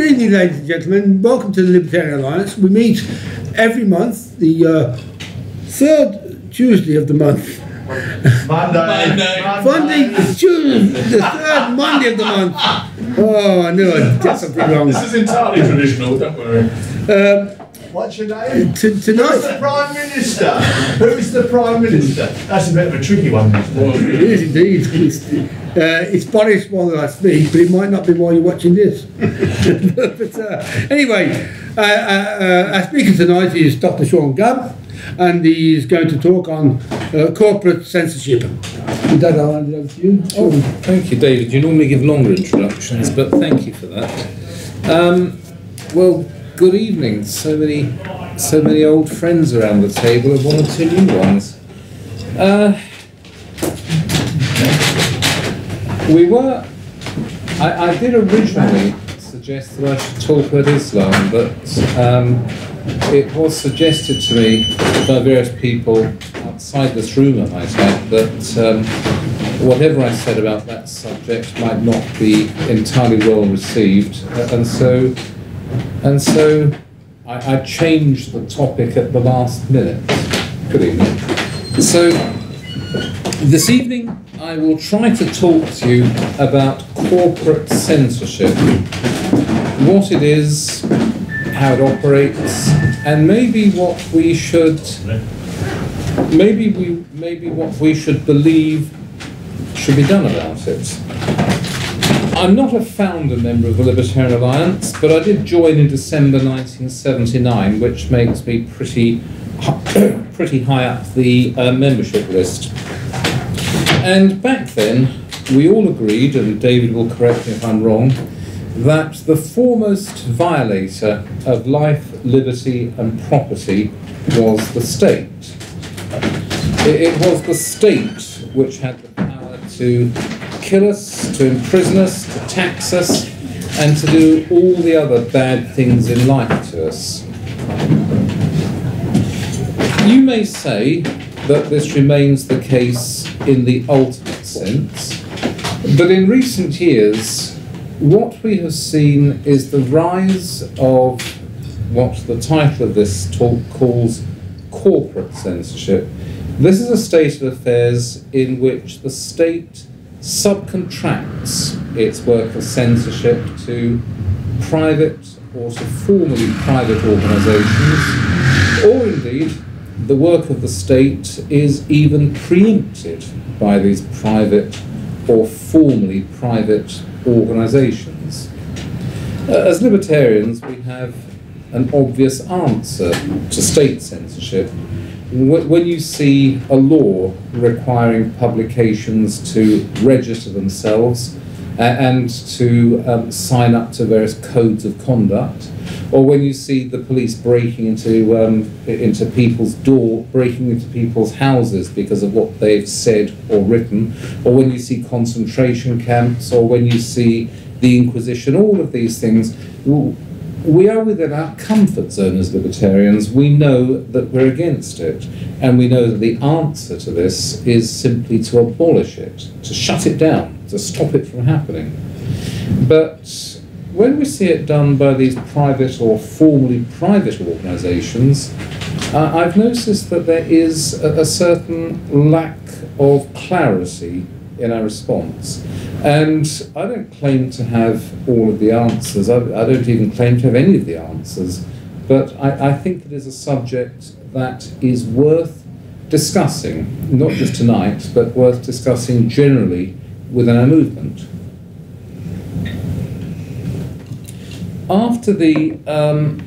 Good evening, ladies and gentlemen. Welcome to the Libertarian Alliance. We meet every month, the uh, third Tuesday of the month. Monday. Monday, Tuesday, the third Monday of the month. Oh, I knew I'd get something wrong. This is entirely traditional, don't worry. Um, What's your name? t- Who's the Prime Minister? Who's the Prime Minister? That's a bit of a tricky one. isn't it? Well, it is indeed. It's, uh, it's Boris while I speak, but it might not be while you're watching this. but uh, anyway, uh, uh, uh, our speaker tonight is Dr. Sean Gabb, and he is going to talk on uh, corporate censorship. With that, I'll hand it over to you. Oh, thank you, David. You normally give longer introductions, but thank you for that. Um, well, good evening. So many, so many old friends around the table, and one or two new ones. We were. I, I did originally suggest that I should talk about Islam, but um, it was suggested to me by various people outside this room, I might add, that um, whatever I said about that subject might not be entirely well received, and so and so I, I changed the topic at the last minute. Good evening. So this evening I will try to talk to you about corporate censorship, what it is, how it operates, and maybe what we should maybe we maybe what we should believe should be done about it. I'm not a founder member of the Libertarian Alliance, but I did join in December 1979, which makes me pretty pretty high up the uh, membership list. And back then, we all agreed, and David will correct me if I'm wrong, that the foremost violator of life, liberty, and property was the state. It, was the state which had the power to kill us, to imprison us, to tax us, and to do all the other bad things in life to us. You may say that this remains the case in the ultimate sense, but in recent years, what we have seen is the rise of what the title of this talk calls corporate censorship. This is a state of affairs in which the state subcontracts its work of censorship to private or to formerly private organisations, or indeed the work of the state is even preempted by these private or formerly private organisations. Uh, as libertarians, we have an obvious answer to state censorship. When you see a law requiring publications to register themselves and to um, sign up to various codes of conduct, or when you see the police breaking into um, into people's door, breaking into people's houses because of what they've said or written, or when you see concentration camps, or when you see the Inquisition, all of these things, we are within our comfort zone as libertarians. We know that we're against it, and we know that the answer to this is simply to abolish it, to shut it down, to stop it from happening. But when we see it done by these private or formally private organisations, uh, I've noticed that there is a, a certain lack of clarity in our response. And I don't claim to have all of the answers, I, I don't even claim to have any of the answers, but I, I think it is a subject that is worth discussing, not just tonight, but worth discussing generally within our movement. After the um,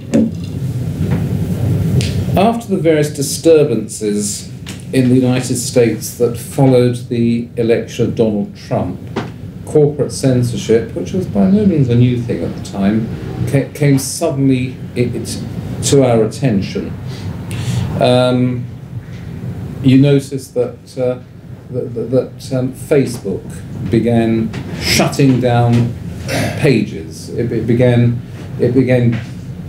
after the various disturbances in the United States that followed the election of Donald Trump, corporate censorship, which was by no means a new thing at the time, came suddenly to our attention. Um, you notice that, uh, that, that, that um, Facebook began shutting down pages. It, it began it began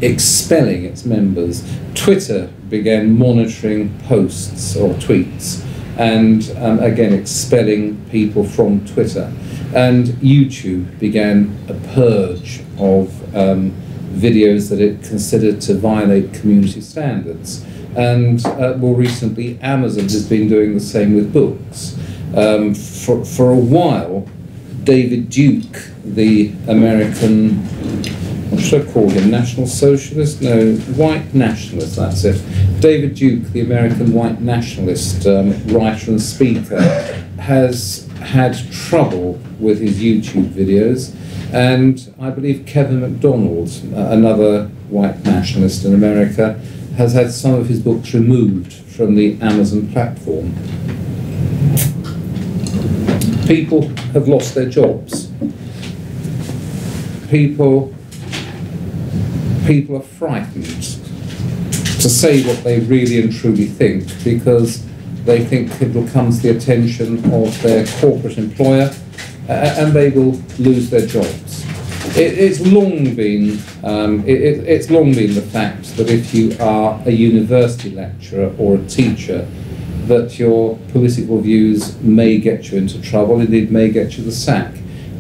expelling its members. Twitter began monitoring posts or tweets. and um, again expelling people from Twitter. And YouTube began a purge of um, videos that it considered to violate community standards. And uh, more recently, Amazon has been doing the same with books. Um, for, for a while, David Duke, the American, should I call him, National Socialist? No, White Nationalist, that's it. David Duke, the American white nationalist um, writer and speaker, has had trouble with his YouTube videos. And I believe Kevin MacDonald, another white nationalist in America, has had some of his books removed from the Amazon platform. People have lost their jobs. People, people are frightened to say what they really and truly think because they think it will come to the attention of their corporate employer uh, and they will lose their jobs. It, it's long been um, it, it, it's long been the fact that if you are a university lecturer or a teacher, that your political views may get you into trouble, indeed may get you the sack.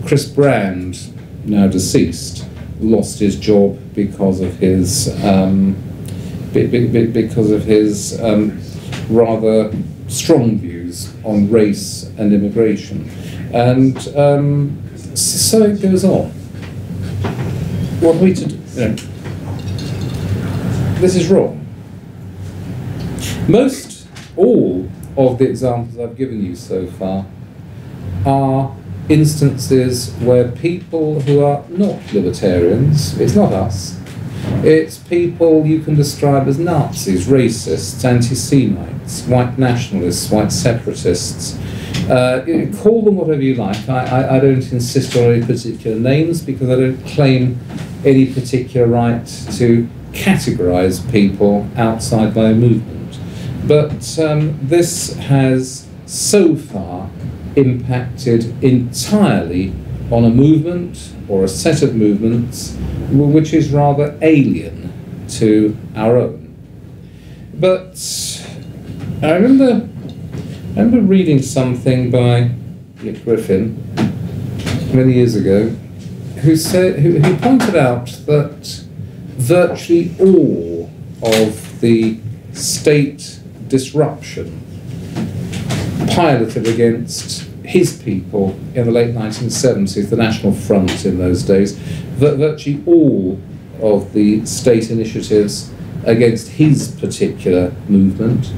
Chris Brand, now deceased, lost his job because of his um, be, be, because of his um, rather strong views on race and immigration, and um, so it goes on. What are we to do? You know, this is wrong. Most all of the examples I've given you so far are instances where people who are not libertarians, it's not us, it's people you can describe as Nazis, racists, anti Semites, white nationalists, white separatists. Uh, call them whatever you like. I, I, I, don't insist on any particular names because I don't claim any particular right to categorize people outside my movement. But um, this has so far impacted entirely on a movement or a set of movements which is rather alien to our own. But I remember, I remember reading something by Nick Griffin many years ago, who said who, who pointed out that virtually all of the state disruption piloted against his people in the late 1970s, the National Front in those days, that virtually all of the state initiatives against his particular movement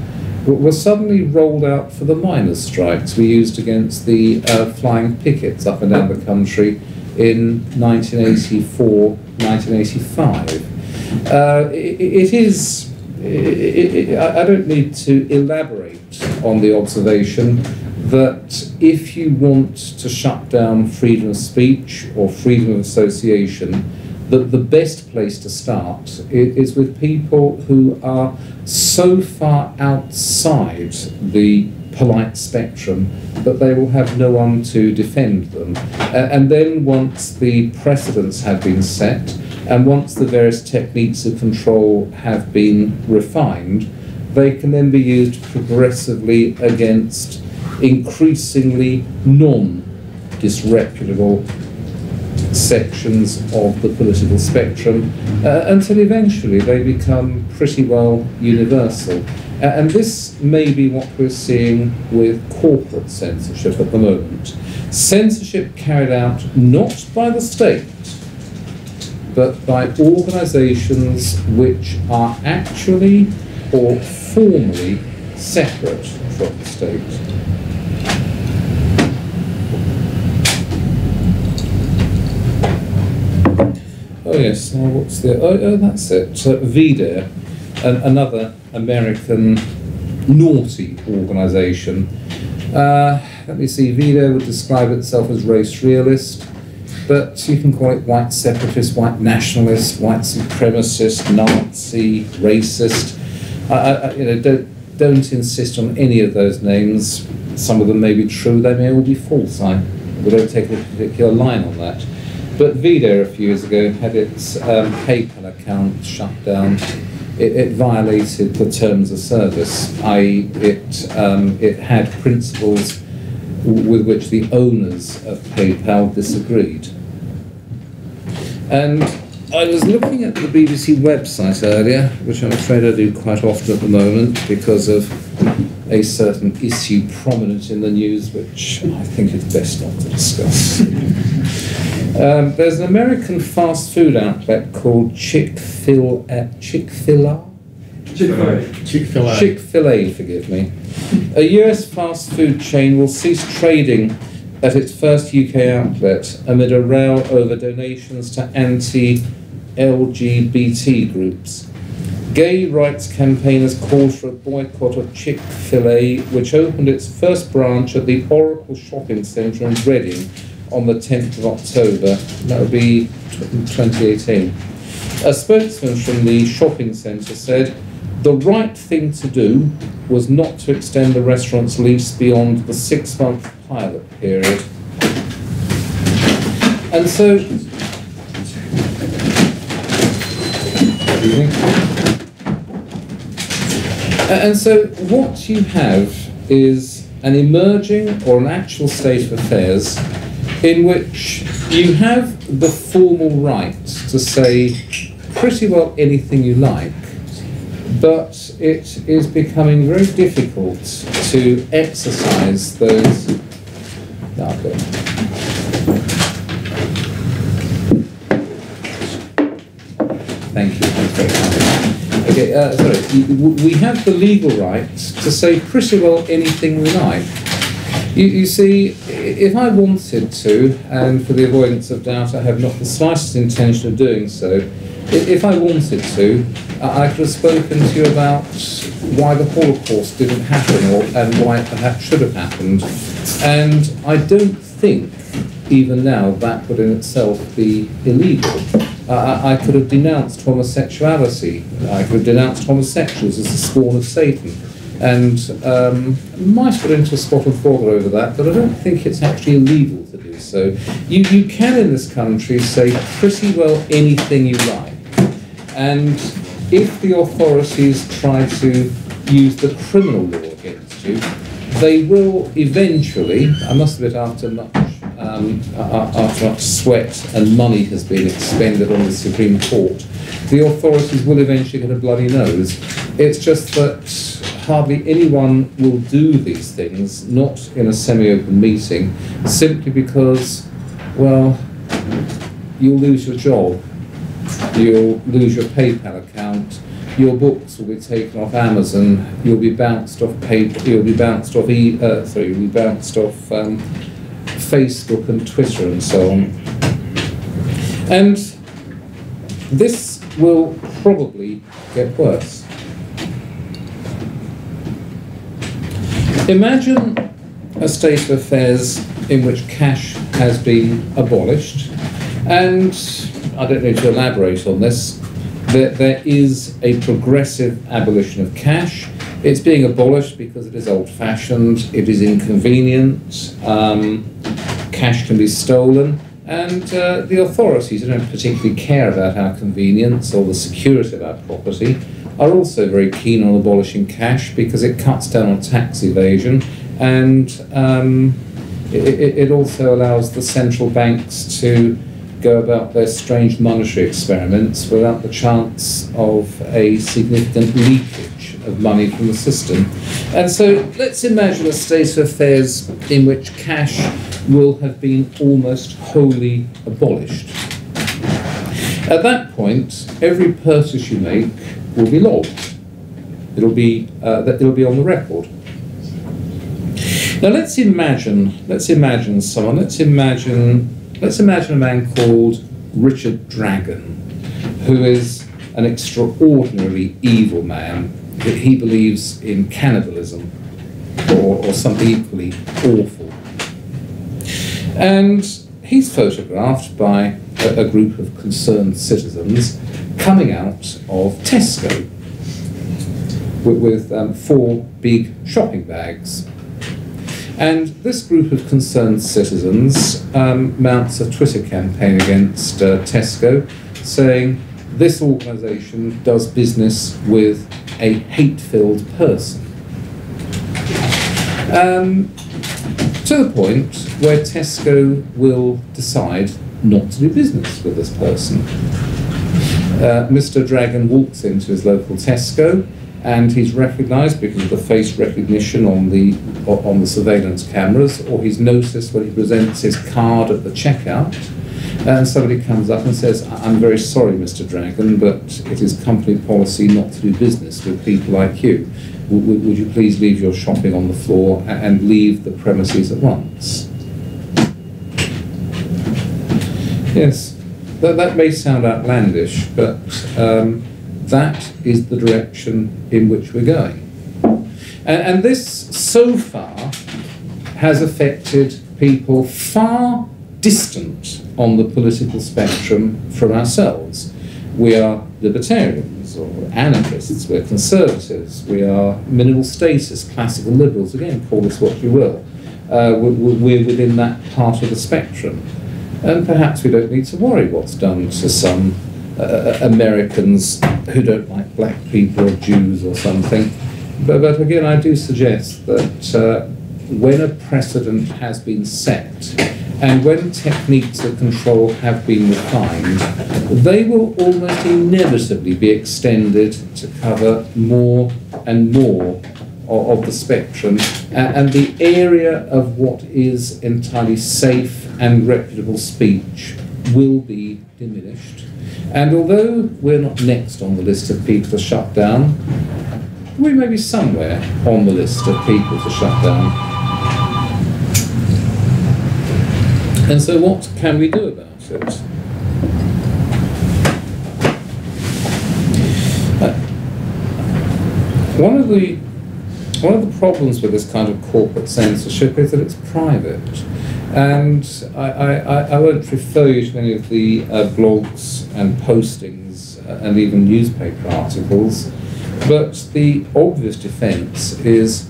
were suddenly rolled out for the miners' strikes we used against the uh, flying pickets up and down the country in 1984, 1985. Uh, it, it is, it, it, I don't need to elaborate on the observation that if you want to shut down freedom of speech or freedom of association, that the best place to start is with people who are so far outside the polite spectrum that they will have no one to defend them. and then once the precedents have been set, and once the various techniques of control have been refined, they can then be used progressively against increasingly non-disreputable sections of the political spectrum uh, until eventually they become pretty well universal. Uh, and this may be what we're seeing with corporate censorship at the moment. Censorship carried out not by the state, but by organisations which are actually or formally separate from the state. Oh yes, oh, what's the? Oh, oh that's it. So VDARE, an, another American naughty organisation. Uh, let me see. VDARE would describe itself as race realist, but you can call it white separatist, white nationalist, white supremacist, Nazi, racist. I, I, you know, don't don't insist on any of those names. Some of them may be true. They may all be false. I we don't take a particular line on that. But VDARE a few years ago had its um, PayPal account shut down it, it violated the terms of service, i.e., it, um, it had principles with which the owners of PayPal disagreed. And I was looking at the BBC website earlier, which I'm afraid I do quite often at the moment because of a certain issue prominent in the news, which I think is best not to discuss. um, there's an American fast food outlet called Chick Fil uh, Chick Fil A. Chick-fil-A. Chick Fil A, forgive me. A US fast food chain will cease trading at its first UK outlet amid a row over donations to anti LGBT groups. Gay rights campaigners called for a boycott of Chick fil A, which opened its first branch at the Oracle Shopping Centre in Reading on the 10th of October. That would be 2018. A spokesman from the shopping centre said the right thing to do was not to extend the restaurant's lease beyond the six month pilot period. And so. And so, what you have is an emerging or an actual state of affairs in which you have the formal right to say pretty well anything you like, but it is becoming very difficult to exercise those. Okay. Thank you. Okay, uh, sorry. We have the legal right to say pretty well anything we like. You, you see, if I wanted to, and for the avoidance of doubt, I have not the slightest intention of doing so, if I wanted to, I could have spoken to you about why the Holocaust didn't happen or, and why it perhaps should have happened. And I don't think, even now, that would in itself be illegal. Uh, I, could have denounced homosexuality. I could have denounced homosexuals as the spawn of Satan. And um, might got into a spot of bother over that, but I don't think it's actually illegal to do so. You, you can in this country say pretty well anything you like. And if the authorities try to use the criminal law against you, they will eventually, I must admit after much, um, after much sweat and money has been expended on the Supreme Court, the authorities will eventually get a bloody nose. It's just that hardly anyone will do these things, not in a semi-open meeting, simply because, well, you'll lose your job you'll lose your PayPal account, your books will be taken off Amazon, you'll be bounced off paper, you'll be bounced off e, uh, sorry, you'll be bounced off um, Facebook and Twitter and so on. And this will probably get worse. Imagine a state of affairs in which cash has been abolished, and I don't need to elaborate on this. There, there is a progressive abolition of cash. It's being abolished because it is old fashioned, it is inconvenient, um, cash can be stolen, and uh, the authorities, who don't particularly care about our convenience or the security of our property, are also very keen on abolishing cash because it cuts down on tax evasion and um, it, it also allows the central banks to go about their strange monetary experiments without the chance of a significant leakage of money from the system. And so let's imagine a state of affairs in which cash will have been almost wholly abolished. At that point, every purchase you make will be logged. It'll be uh, that it'll be on the record. Now let's imagine, let's imagine someone. Let's imagine, let's imagine a man called Richard Dragon, who is an extraordinarily evil man. That he believes in cannibalism or, or something equally awful. And he's photographed by a, a group of concerned citizens coming out of Tesco with, with um, four big shopping bags. And this group of concerned citizens um, mounts a Twitter campaign against uh, Tesco saying, this organisation does business with a hate-filled person. Um, to the point where Tesco will decide not to do business with this person. Uh, Mr. Dragon walks into his local Tesco and he's recognised because of the face recognition on the on the surveillance cameras, or he's noticed when he presents his card at the checkout, and somebody comes up and says, "I'm very sorry, Mr. Dragon, but it is company policy not to do business with people like you. Would you please leave your shopping on the floor and leave the premises at once?" Yes, that, that may sound outlandish, but um, that is the direction in which we're going. And, and this, so far, has affected people far distant on the political spectrum from ourselves. We are libertarians or anarchists, we're conservatives, we are minimal statists, classical liberals, again, call us what you will. Uh, we're within that part of the spectrum. And perhaps we don't need to worry what's done to some uh, Americans who don't like black people or Jews or something. But, but again, I do suggest that uh, when a precedent has been set and when techniques of control have been refined, they will almost inevitably be extended to cover more and more of, of the spectrum, and the area of what is entirely safe and reputable speech will be diminished. And although we're not next on the list of people to shut down, we may be somewhere on the list of people to shut down. And so, what can we do about it? Uh, one of the one of the problems with this kind of corporate censorship is that it's private. And I, I, I won't refer you to any of the uh, blogs and postings uh, and even newspaper articles, but the obvious defense is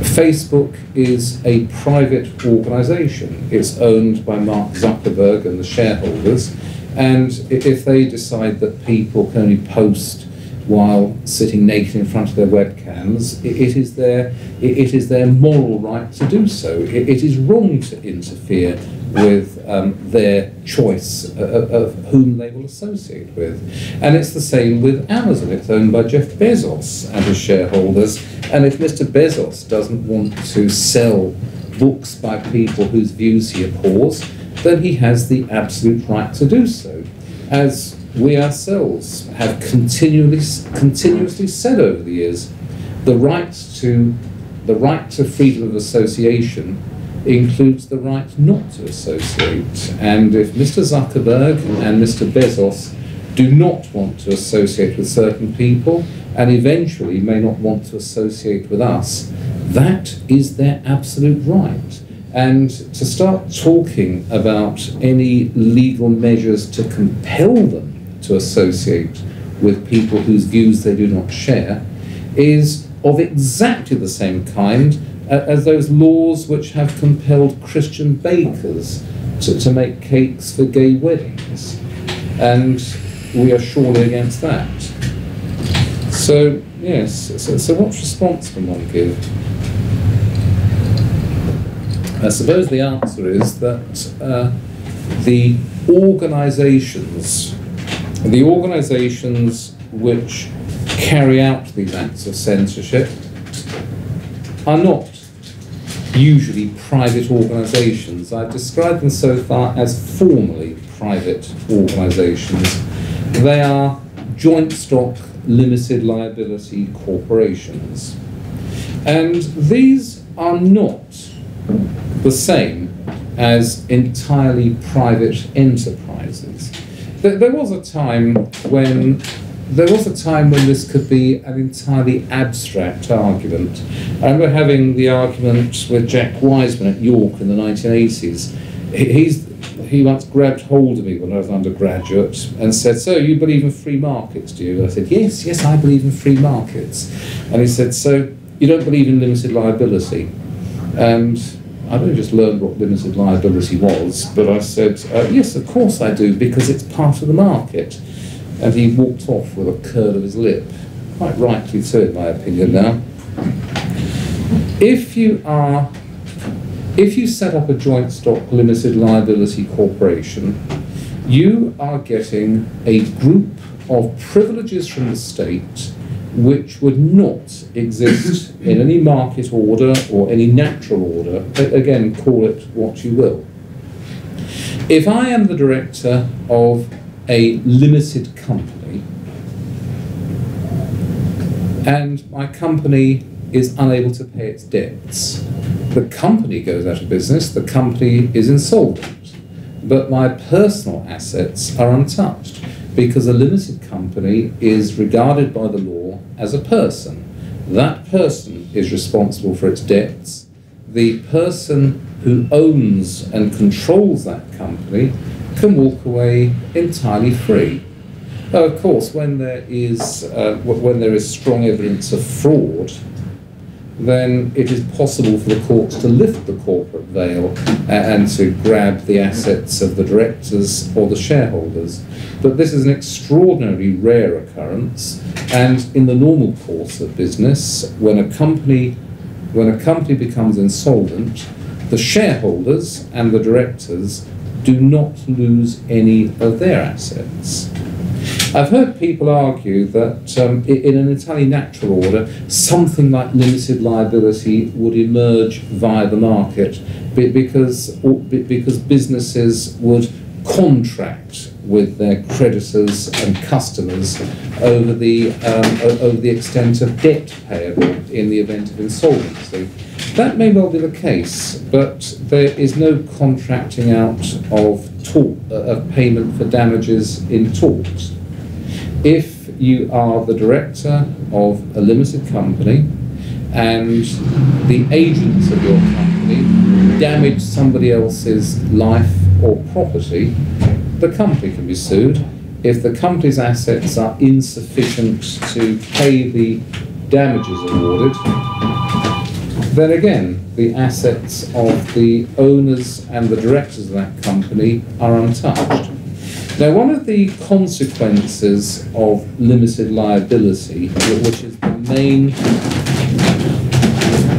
Facebook is a private organization. It's owned by Mark Zuckerberg and the shareholders, and if they decide that people can only post while sitting naked in front of their webcams, it, it is their it, it is their moral right to do so. It, it is wrong to interfere with um, their choice of, of, whom they will associate with. And it's the same with Amazon. It's owned by Jeff Bezos and his shareholders. And if Mr. Bezos doesn't want to sell books by people whose views he abhors, then he has the absolute right to do so. As we ourselves have continually, continuously said over the years, the right to the right to freedom of association includes the right not to associate. And if Mr. Zuckerberg and Mr. Bezos do not want to associate with certain people and eventually may not want to associate with us, that is their absolute right. And to start talking about any legal measures to compel them to associate with people whose views they do not share is of exactly the same kind as those laws which have compelled Christian bakers to, to make cakes for gay weddings. And we are surely against that. So, yes, so, so what response can one give? I suppose the answer is that uh, the organisations the organisations which carry out these acts of censorship are not usually private organisations. I've described them so far as formally private organisations. They are joint stock limited liability corporations. And these are not the same as entirely private enterprises there, there was a time when there was a time when this could be an entirely abstract argument. I remember having the argument with Jack Wiseman at York in the 1980s. He's, he once grabbed hold of me when I was an undergraduate and said, So, you believe in free markets, do you? I said, Yes, yes, I believe in free markets. And he said, So, you don't believe in limited liability? And I'd only just learned what limited liability was, but I said, uh, yes, of course I do, because it's part of the market. And he walked off with a curl of his lip. Quite rightly so, in my opinion now. If you are, if you set up a joint stock limited liability corporation, you are getting a group of privileges from the state which would not exist in any market order or any natural order. Again, call it what you will. If I am the director of a limited company and my company is unable to pay its debts, the company goes out of business, the company is insolvent, but my personal assets are untouched because a limited company is regarded by the law as a person. That person is responsible for its debts. The person who owns and controls that company can walk away entirely free. Now, of course, when there is uh, when there is strong evidence of fraud, then it is possible for the courts to lift the corporate veil uh, and to grab the assets of the directors or the shareholders. But this is an extraordinarily rare occurrence, and in the normal course of business, when a company when a company becomes insolvent, the shareholders and the directors do not lose any of their assets. I've heard people argue that um, in an entirely natural order, something like limited liability would emerge via the market because, because businesses would contract with their creditors and customers over the, um, over the extent of debt payable in the event of insolvency. That may well be the case, but there is no contracting out of, uh, of payment for damages in torts if you are the director of a limited company and the agents of your company damage somebody else's life or property, the company can be sued. If the company's assets are insufficient to pay the damages awarded, then again, the assets of the owners and the directors of that company are untouched. Now, one of the consequences of limited liability, which is the main,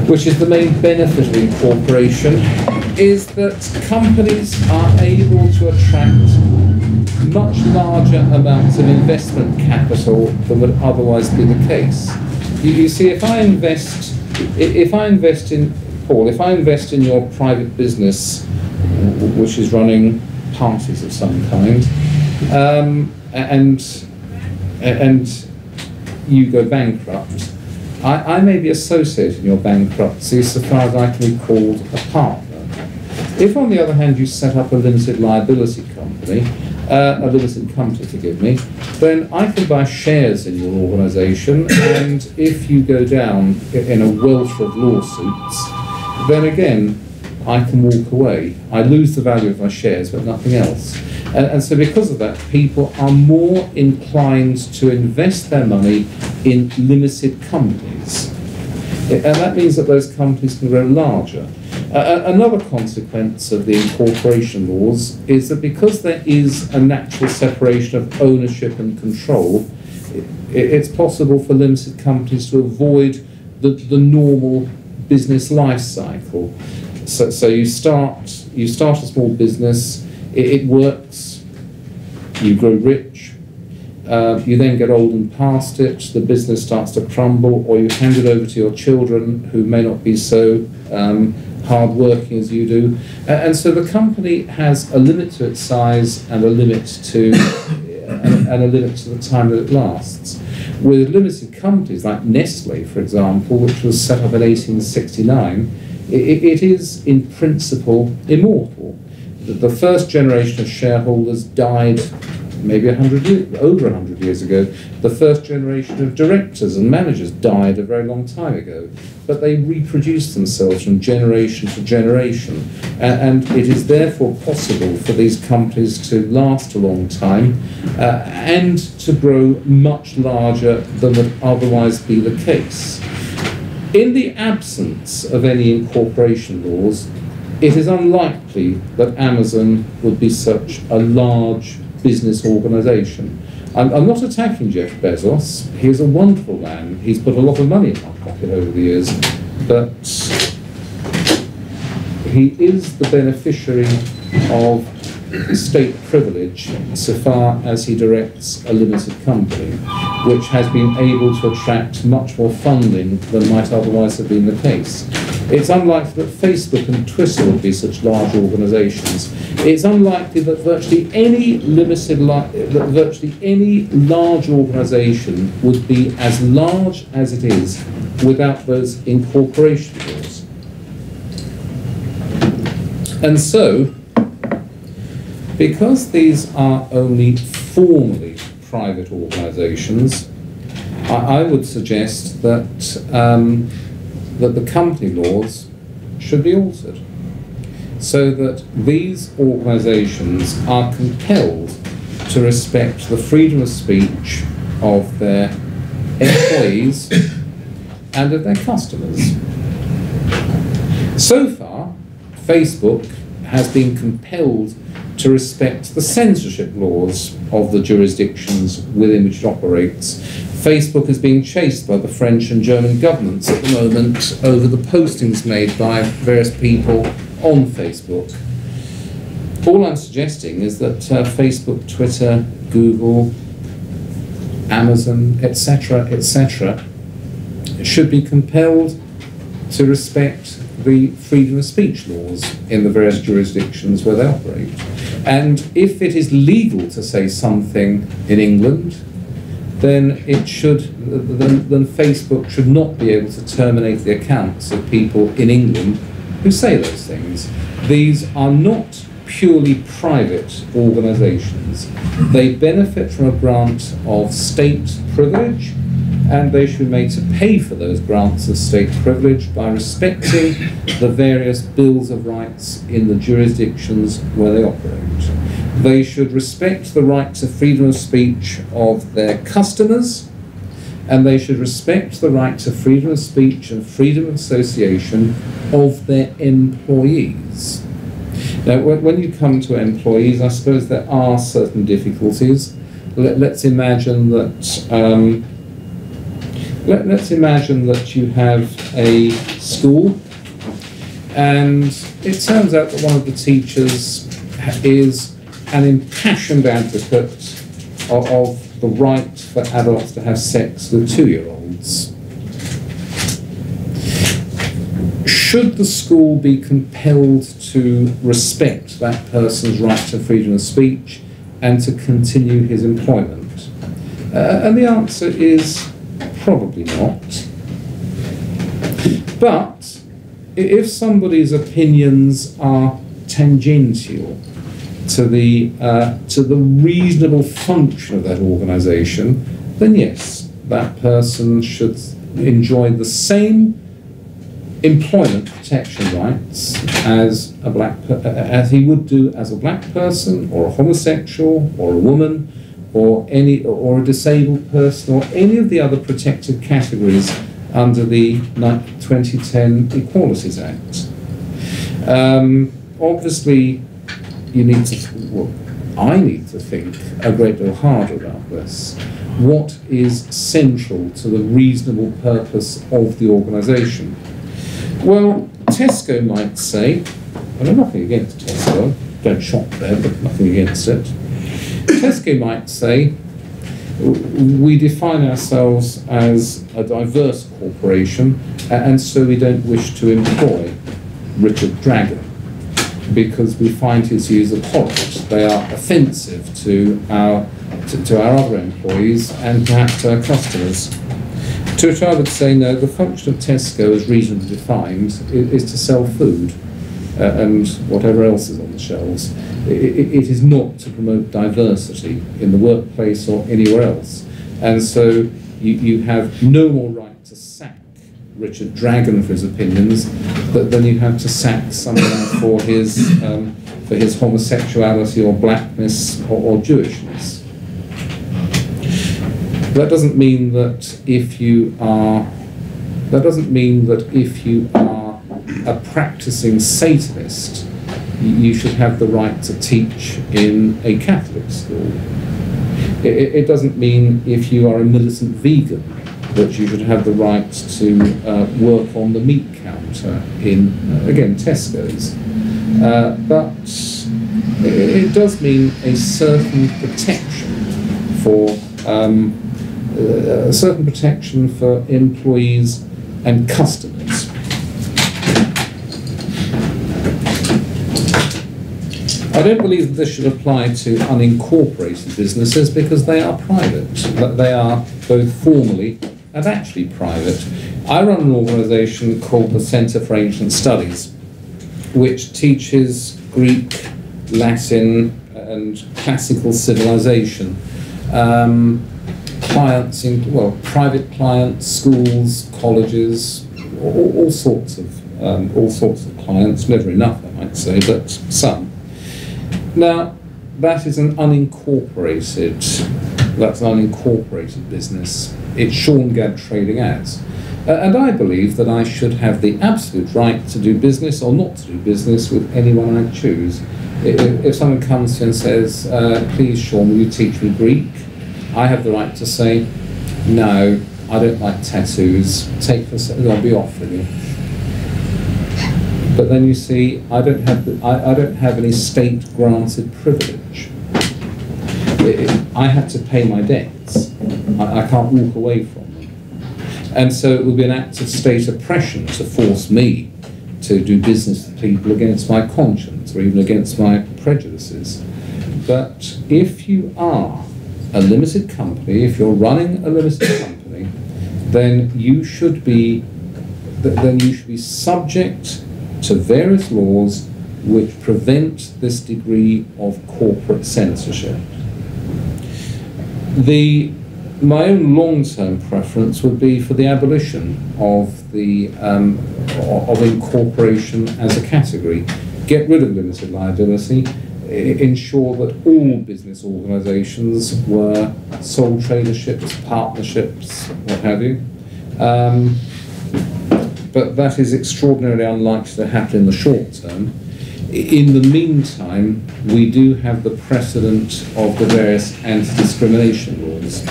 which is the main benefit of incorporation, is that companies are able to attract much larger amounts of investment capital than would otherwise be the case. You, you see, if I invest, if I invest in Paul, if I invest in your private business, which is running parties of some kind, um, and and you go bankrupt, I, I may be associated in your bankruptcy so far as I can be called a partner. If, on the other hand, you set up a limited liability company, uh, a limited company, forgive me, then I can buy shares in your organisation, and if you go down in a welter of lawsuits, then again, I can walk away. I lose the value of my shares, but nothing else. And, and, so, because of that, people are more inclined to invest their money in limited companies. And that means that those companies can grow larger. Uh, another consequence of the incorporation laws is that because there is a natural separation of ownership and control, it, it's possible for limited companies to avoid the, the normal business life cycle. So, so you start you start a small business, it, it works, you grow rich, uh, you then get old and past it, the business starts to crumble, or you hand it over to your children who may not be so um, hard working as you do. And so the company has a limit to its size and a limit to and a limit to the time that it lasts. With limited companies like Nestle, for example, which was set up in 1869, it, it is in principle immortal. The, the first generation of shareholders died maybe 100 years, over 100 years ago. The first generation of directors and managers died a very long time ago, but they reproduced themselves from generation to generation. And, and it is therefore possible for these companies to last a long time uh, and to grow much larger than would otherwise be the case. In the absence of any incorporation laws, it is unlikely that Amazon would be such a large business organisation. I'm, I'm not attacking Jeff Bezos. He's a wonderful man. He's put a lot of money in my pocket over the years, but he is the beneficiary of state privilege so far as he directs a limited company, which has been able to attract much more funding than might otherwise have been the case. It's unlikely that Facebook and Twitter would be such large organisations. It's unlikely that virtually any limited, li- that virtually any large organisation would be as large as it is without those incorporation laws. And so, because these are only formally private organisations, I, I, would suggest that um, that the company laws should be altered so that these organisations are compelled to respect the freedom of speech of their employees and of their customers. So far, Facebook has been compelled to respect the censorship laws of the jurisdictions within which it operates. Facebook is being chased by the French and German governments at the moment over the postings made by various people on Facebook. All I'm suggesting is that uh, Facebook, Twitter, Google, Amazon, etc., etc., should be compelled to respect the freedom of speech laws in the various jurisdictions where they operate. And if it is legal to say something in England, then it should then, then Facebook should not be able to terminate the accounts of people in England who say those things. These are not purely private organisations. They benefit from a grant of state privilege and they should be made to pay for those grants of state privilege by respecting the various bills of rights in the jurisdictions where they operate. They should respect the right to freedom of speech of their customers, and they should respect the right to freedom of speech and freedom of association of their employees. Now, when you come to employees, I suppose there are certain difficulties. Let, us imagine that um, let, us imagine that you have a school and it turns out that one of the teachers is an impassioned advocate of, of the right for adults to have sex with two-year-olds. Should the school be compelled to respect that person's right to freedom of speech and to continue his employment? Uh, and the answer is Probably not. But if somebody's opinions are tangential to the uh, to the reasonable function of that organisation, then yes, that person should enjoy the same employment protection rights as a black as he would do as a black person or a homosexual or a woman or any or a disabled person or any of the other protected categories under the 2010 Equalities Act. Um, obviously, you need to, well, I need to think a great deal harder about this. What is central to the reasonable purpose of the organisation? Well, Tesco might say, I have nothing against Tesco, don't shop there, but nothing against it. Tesco might say, we define ourselves as a diverse corporation, and so we don't wish to employ Richard Dragon because we find his views abhorrent. They are offensive to our to, to, our other employees and perhaps to our customers. To which I would say, no, the function of Tesco, as reasonably defined, is, is to sell food uh, and whatever else is on the shelves it, is not to promote diversity in the workplace or anywhere else. And so you, you have no more right to sack Richard Dragon for his opinions than you have to sack someone for his, um, for his homosexuality or blackness or, or Jewishness. That doesn't mean that if you are, that doesn't mean that if you are a practicing Satanist, you should have the right to teach in a Catholic school. It, it doesn't mean if you are a militant vegan that you should have the right to uh, work on the meat counter in, uh, again, Tesco's. Uh, but it, it does mean a certain protection for um, uh, a certain protection for employees and customers. I don't believe that this should apply to unincorporated businesses because they are private. They are both formally and actually private. I run an organisation called the Centre for Ancient Studies, which teaches Greek, Latin, and classical civilization. Um, clients in well, private clients, schools, colleges, all, all sorts of um, all sorts of clients. Never enough, I might say, but some. Now, that is an unincorporated. That's an unincorporated business. It's Sean Gabb trading ads. Uh, and I believe that I should have the absolute right to do business or not to do business with anyone I choose. If, if someone comes to and says, uh, please, Sean, will you teach me Greek? I have the right to say, no, I don't like tattoos. Take this, I'll be off with you. But then you see, I don't have, the, I, I don't have any state-granted privilege. I- I I have to pay my debts. I, I can't walk away from them. And so it would be an act of state oppression to force me to do business with people against my conscience or even against my prejudices. But if you are a limited company, if you're running a limited company, then you should be then you should be subject to various laws which prevent this degree of corporate censorship. The my own long-term preference would be for the abolition of the um, of incorporation as a category. Get rid of limited liability. Ensure that all business organisations were sole traderships, partnerships, what have you. Um, but that is extraordinarily unlikely to happen in the short term. In the meantime, we do have the precedent of the various anti-discrimination laws.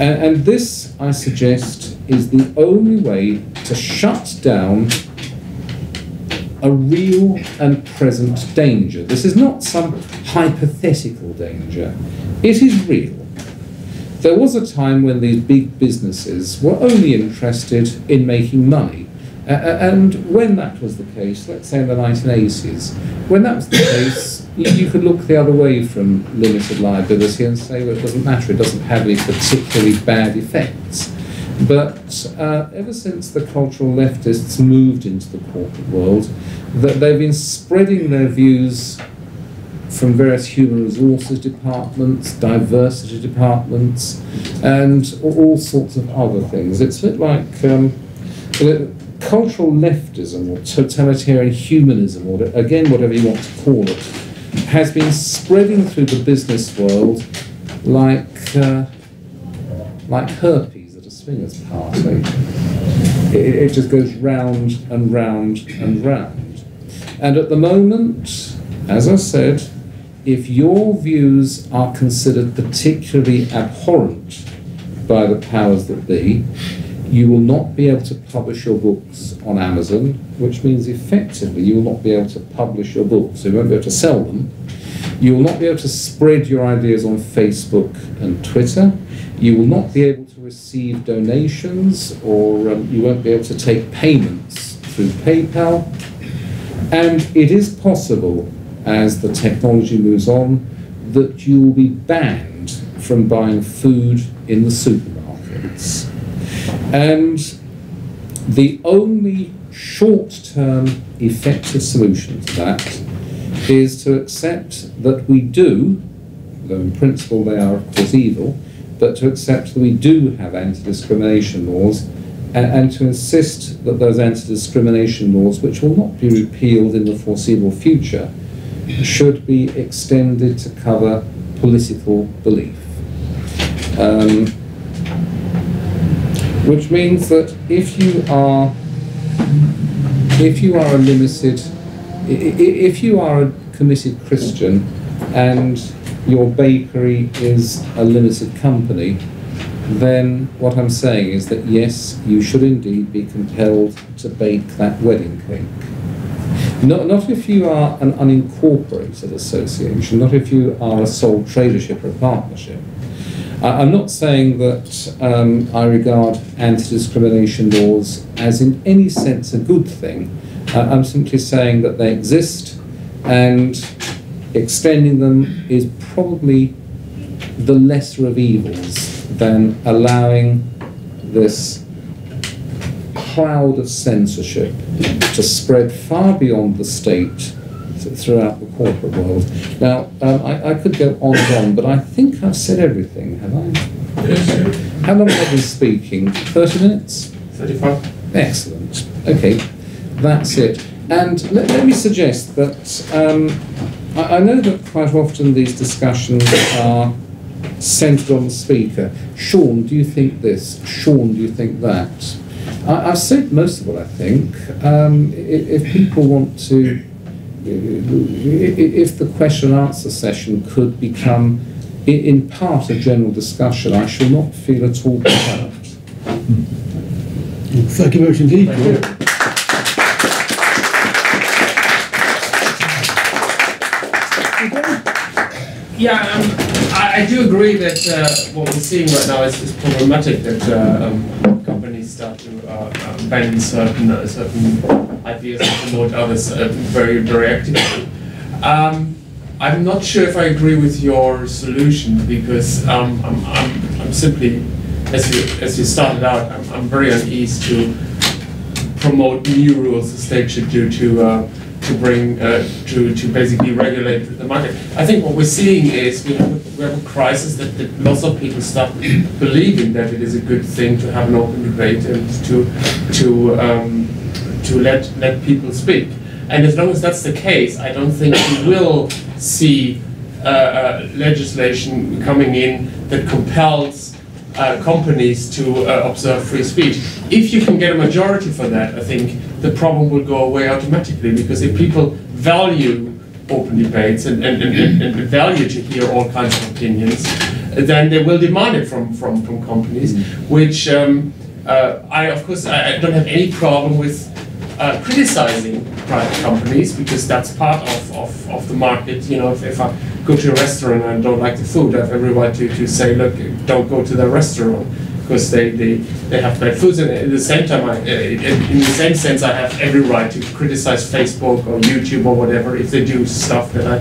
And, and this, I suggest, is the only way to shut down a real and present danger. This is not some hypothetical danger. It is real. There was a time when these big businesses were only interested in making money. A- a- and when that was the case, let's say in the 1980s, when that was the case, you, you could look the other way from limited liability and say, well, it doesn't matter, it doesn't have any particularly bad effects. But uh, ever since the cultural leftists moved into the corporate world, that they've been spreading their views from various human resources departments, diversity departments, and all sorts of other things. It's a bit like um, cultural leftism or totalitarian humanism, or again, whatever you want to call it, has been spreading through the business world like, uh, like herpes at a swingers party. It, it just goes round and round and round. And at the moment, as I said, if your views are considered particularly abhorrent by the powers that be, you will not be able to publish your books on Amazon, which means effectively you will not be able to publish your books. You won't be able to sell them. You will not be able to spread your ideas on Facebook and Twitter. You will not be able to receive donations, or um, you won't be able to take payments through PayPal. And it is possible, as the technology moves on, that you will be banned from buying food in the supermarkets. And the only short term effective solution to that is to accept that we do, though in principle they are of course evil, but to accept that we do have anti discrimination laws and, and to insist that those anti discrimination laws, which will not be repealed in the foreseeable future, should be extended to cover political belief. Um, which means that if you are if you are a limited, if you are a committed Christian and your bakery is a limited company, then what I'm saying is that yes, you should indeed be compelled to bake that wedding cake. Not, not if you are an unincorporated association, not if you are a sole tradership or a partnership. I, I'm not saying that um, I regard anti-discrimination laws as in any sense a good thing. Uh, I'm simply saying that they exist and extending them is probably the lesser of evils than allowing this cloud of censorship to spread far beyond the state throughout the corporate world. Now, um, I, I could go on and on, but I think I've said everything, have I? Yes, How long have I been speaking? 30 minutes? 35. Excellent. Okay, that's it. And let, let me suggest that um, I, I know that quite often these discussions are centred on the speaker. Sean, do you think this? Sean, do you think that? I, I've said most of what I think. Um, if, if people want to, if the question and answer session could become in part a general discussion, I shall not feel at all put out. Thank you very much indeed. Thank Paul. Yeah, um, I, I do agree that uh, what we're seeing right now is, is problematic. That uh, um, companies start to uh, ban certain uh, certain ideas and promote others uh, very very actively. Um, I'm not sure if I agree with your solution because um, I'm, I'm, I'm simply, as you as you started out, I'm, I'm very uneasy to promote new rules the state should do to uh, to bring uh, to to basically regulate the market. I think what we're seeing is we have a, we have a crisis that, that lots of people start believing that it is a good thing to have an open debate and to to um, to let let people speak. And as long as that's the case, I don't think we will see uh, uh, legislation coming in that compels uh, companies to uh, observe free speech. If you can get a majority for that, I think the problem will go away automatically because if people value open debates and, and, and, and value to hear all kinds of opinions, then they will demand it from, from, from companies, which um, uh, I, of course, I, don't have any problem with uh, criticizing private companies because that's part of, of, of the market. You know, if, if I go to a restaurant and I don't like the food, I have every right to, to say, look, don't go to the restaurant because they, they, they have bad foods. And at the same time, I, uh, in, the same sense, I have every right to criticize Facebook or YouTube or whatever if they do stuff that I,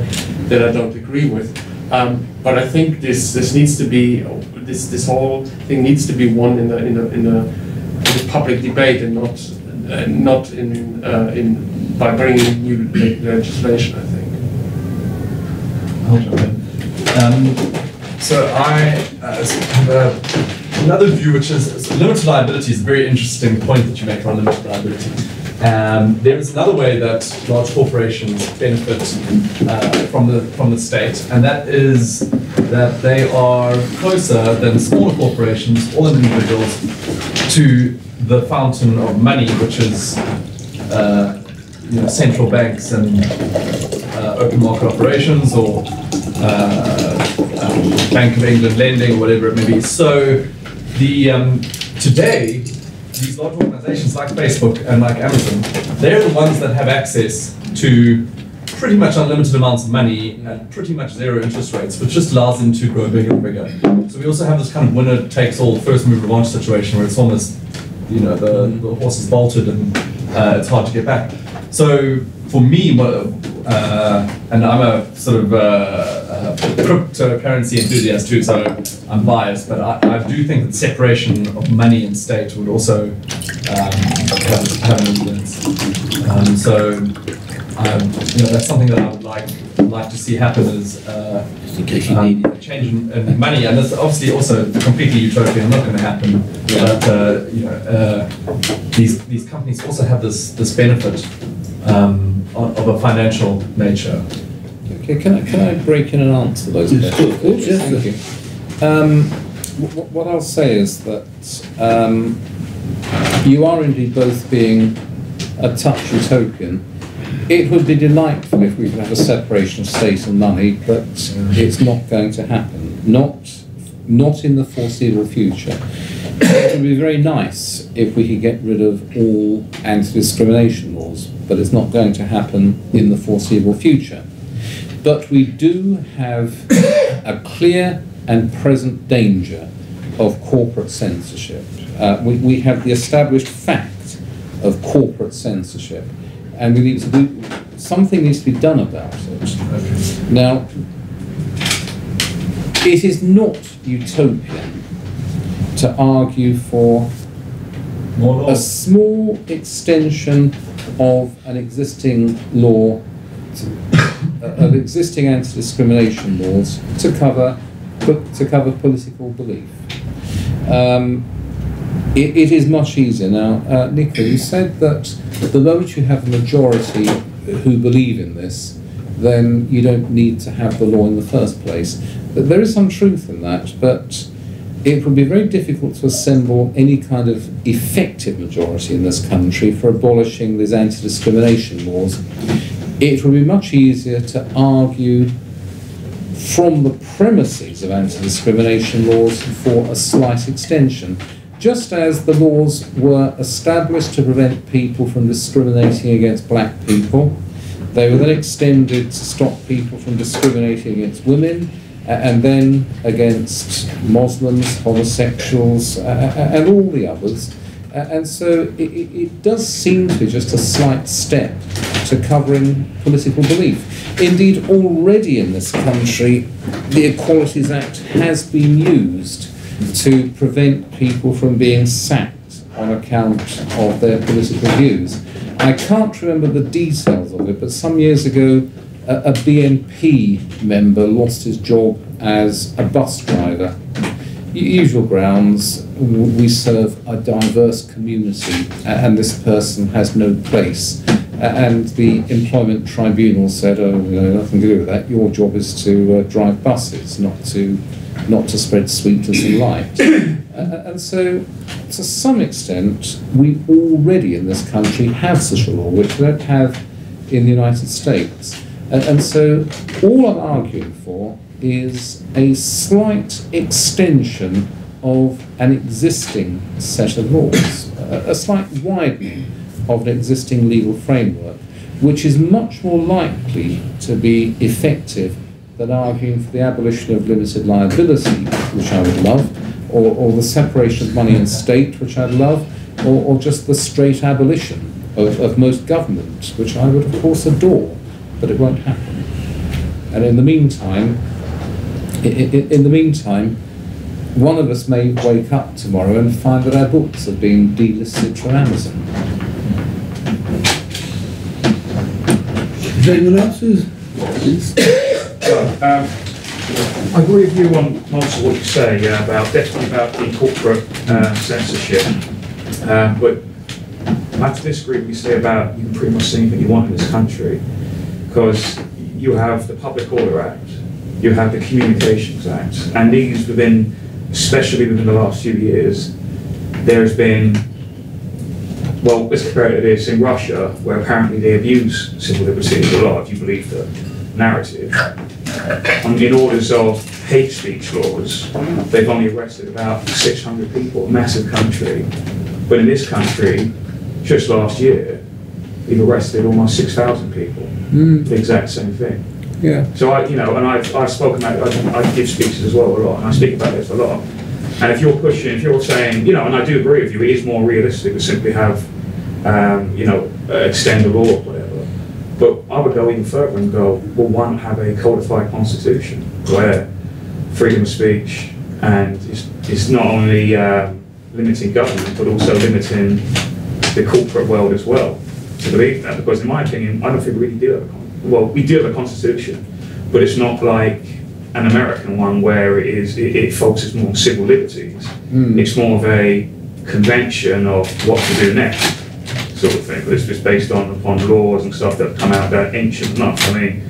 that I don't agree with. Um, but I think this, this needs to be, this, this whole thing needs to be won in the, in the, in the, in public debate and not uh, not in, uh, in by bringing new legislation. I think. Um, so I uh, have a, another view, which is so limited liability is a very interesting point that you make around limited liability. Um, there is another way that large corporations benefit uh, from the from the state, and that is that they are closer than smaller corporations or individuals to the fountain of money, which is uh, you know, central banks and uh, open market operations or uh, Bank of England lending or whatever it may be. So the um, today these large organizations like Facebook and like Amazon, they're the ones that have access to pretty much unlimited amounts of money at pretty much zero interest rates, which just allows them to grow bigger and bigger. So we also have this kind of winner takes all first mover advantage situation where it's almost you know the, the horse is bolted and uh, it's hard to get back. So for me, uh, and I'm a sort of uh, cryptocurrency enthusiast too, so I'm biased, but I, I do think that separation of money and state would also um, have, have an influence. Um, so um, you know that's something that I would like like to see happen is. Uh, Just in case you um, a change in, in money, and that's obviously also completely utopian, not going to happen. But uh, you know, uh, these these companies also have this this benefit um, of, of a financial nature. Okay, can I, can I break in and answer those Yes, questions? of course, yes, Thank you. Um, wh- wh- what I'll say is that um, you are indeed both being a touch utopian. It would be delightful if we could have a separation of state and money, but it's not going to happen. Not, not in the foreseeable future. It would be very nice if we could get rid of all anti-discrimination laws, but it's not going to happen in the foreseeable future. But we do have a clear and present danger of corporate censorship. Uh, we, we have the established fact of corporate censorship, and we need to do something needs to be done about it. Now, it is not utopian to argue for More a small extension of an existing law, to, of existing anti-discrimination laws to cover to cover political belief. Um, it, it is much easier now. Uh, Nicola, you said that the moment you have a majority who believe in this, then you don't need to have the law in the first place. But there is some truth in that, but it would be very difficult to assemble any kind of effective majority in this country for abolishing these anti discrimination laws. It would be much easier to argue from the premises of anti discrimination laws for a slight extension. Just as the laws were established to prevent people from discriminating against black people, they were then extended to stop people from discriminating against women and then against Muslims, homosexuals, and all the others. And so it, it, it does seem to be just a slight step to covering political belief. Indeed, already in this country, the Equalities Act has been used to prevent people from being sacked on account of their political views. I can't remember the details of it, but some years ago, a, a BNP member lost his job as a bus driver. Usual grounds, we serve a diverse community, and this person has no place. And the employment tribunal said, "Oh, you know, nothing to do with that. Your job is to uh, drive buses, not to, not to spread sweetness and light." A- and so, to some extent, we already in this country have such a law, which we don't have in the United States. And, and so, all I'm arguing for is a slight extension of an existing set of laws, a, slight widening of an existing legal framework, which is much more likely to be effective than arguing for the abolition of limited liability, which I would love, or, or the separation of money and state, which I'd love, or, or just the straight abolition of, of most government, which I would of course adore, but it won't happen. And in the meantime, in the meantime, one of us may wake up tomorrow and find that our books have been delisted from Amazon. Is anyone else who's? Um, I agree with you on most of what you say yeah, about definitely about the corporate uh, censorship, um, but I have to disagree with you say about you can pretty much say anything you want in this country because you have the Public Order Act, you have the Communications Act, and these within, especially within the last few years, there has been well, let's compare it to this in Russia, where apparently they abuse civil liberties a lot, if you believe the narrative. Um, in orders of hate speech laws, they've only arrested about 600 people, a massive country. But in this country, just last year, they've arrested almost 6,000 people for the exact same thing. Yeah. So I, you know, and I've, I've spoken I, I give speeches as well a lot, and I speak about this a lot. And if you're pushing, if you're saying, you know, and I do agree with you, it is more realistic to simply have, um, you know, uh, extend the law or whatever. But I would go even further and go, well, why not have a codified constitution where freedom of speech and it's, it's not only um, limiting government, but also limiting the corporate world as well to believe that. Because in my opinion, I don't think we really do have a well, we do have a constitution, but it's not like an American one where it is it, it focuses more on civil liberties. Hmm. It's more of a convention of what to do next, sort of thing. But it's just based on upon laws and stuff that have come out that ancient enough. I mean,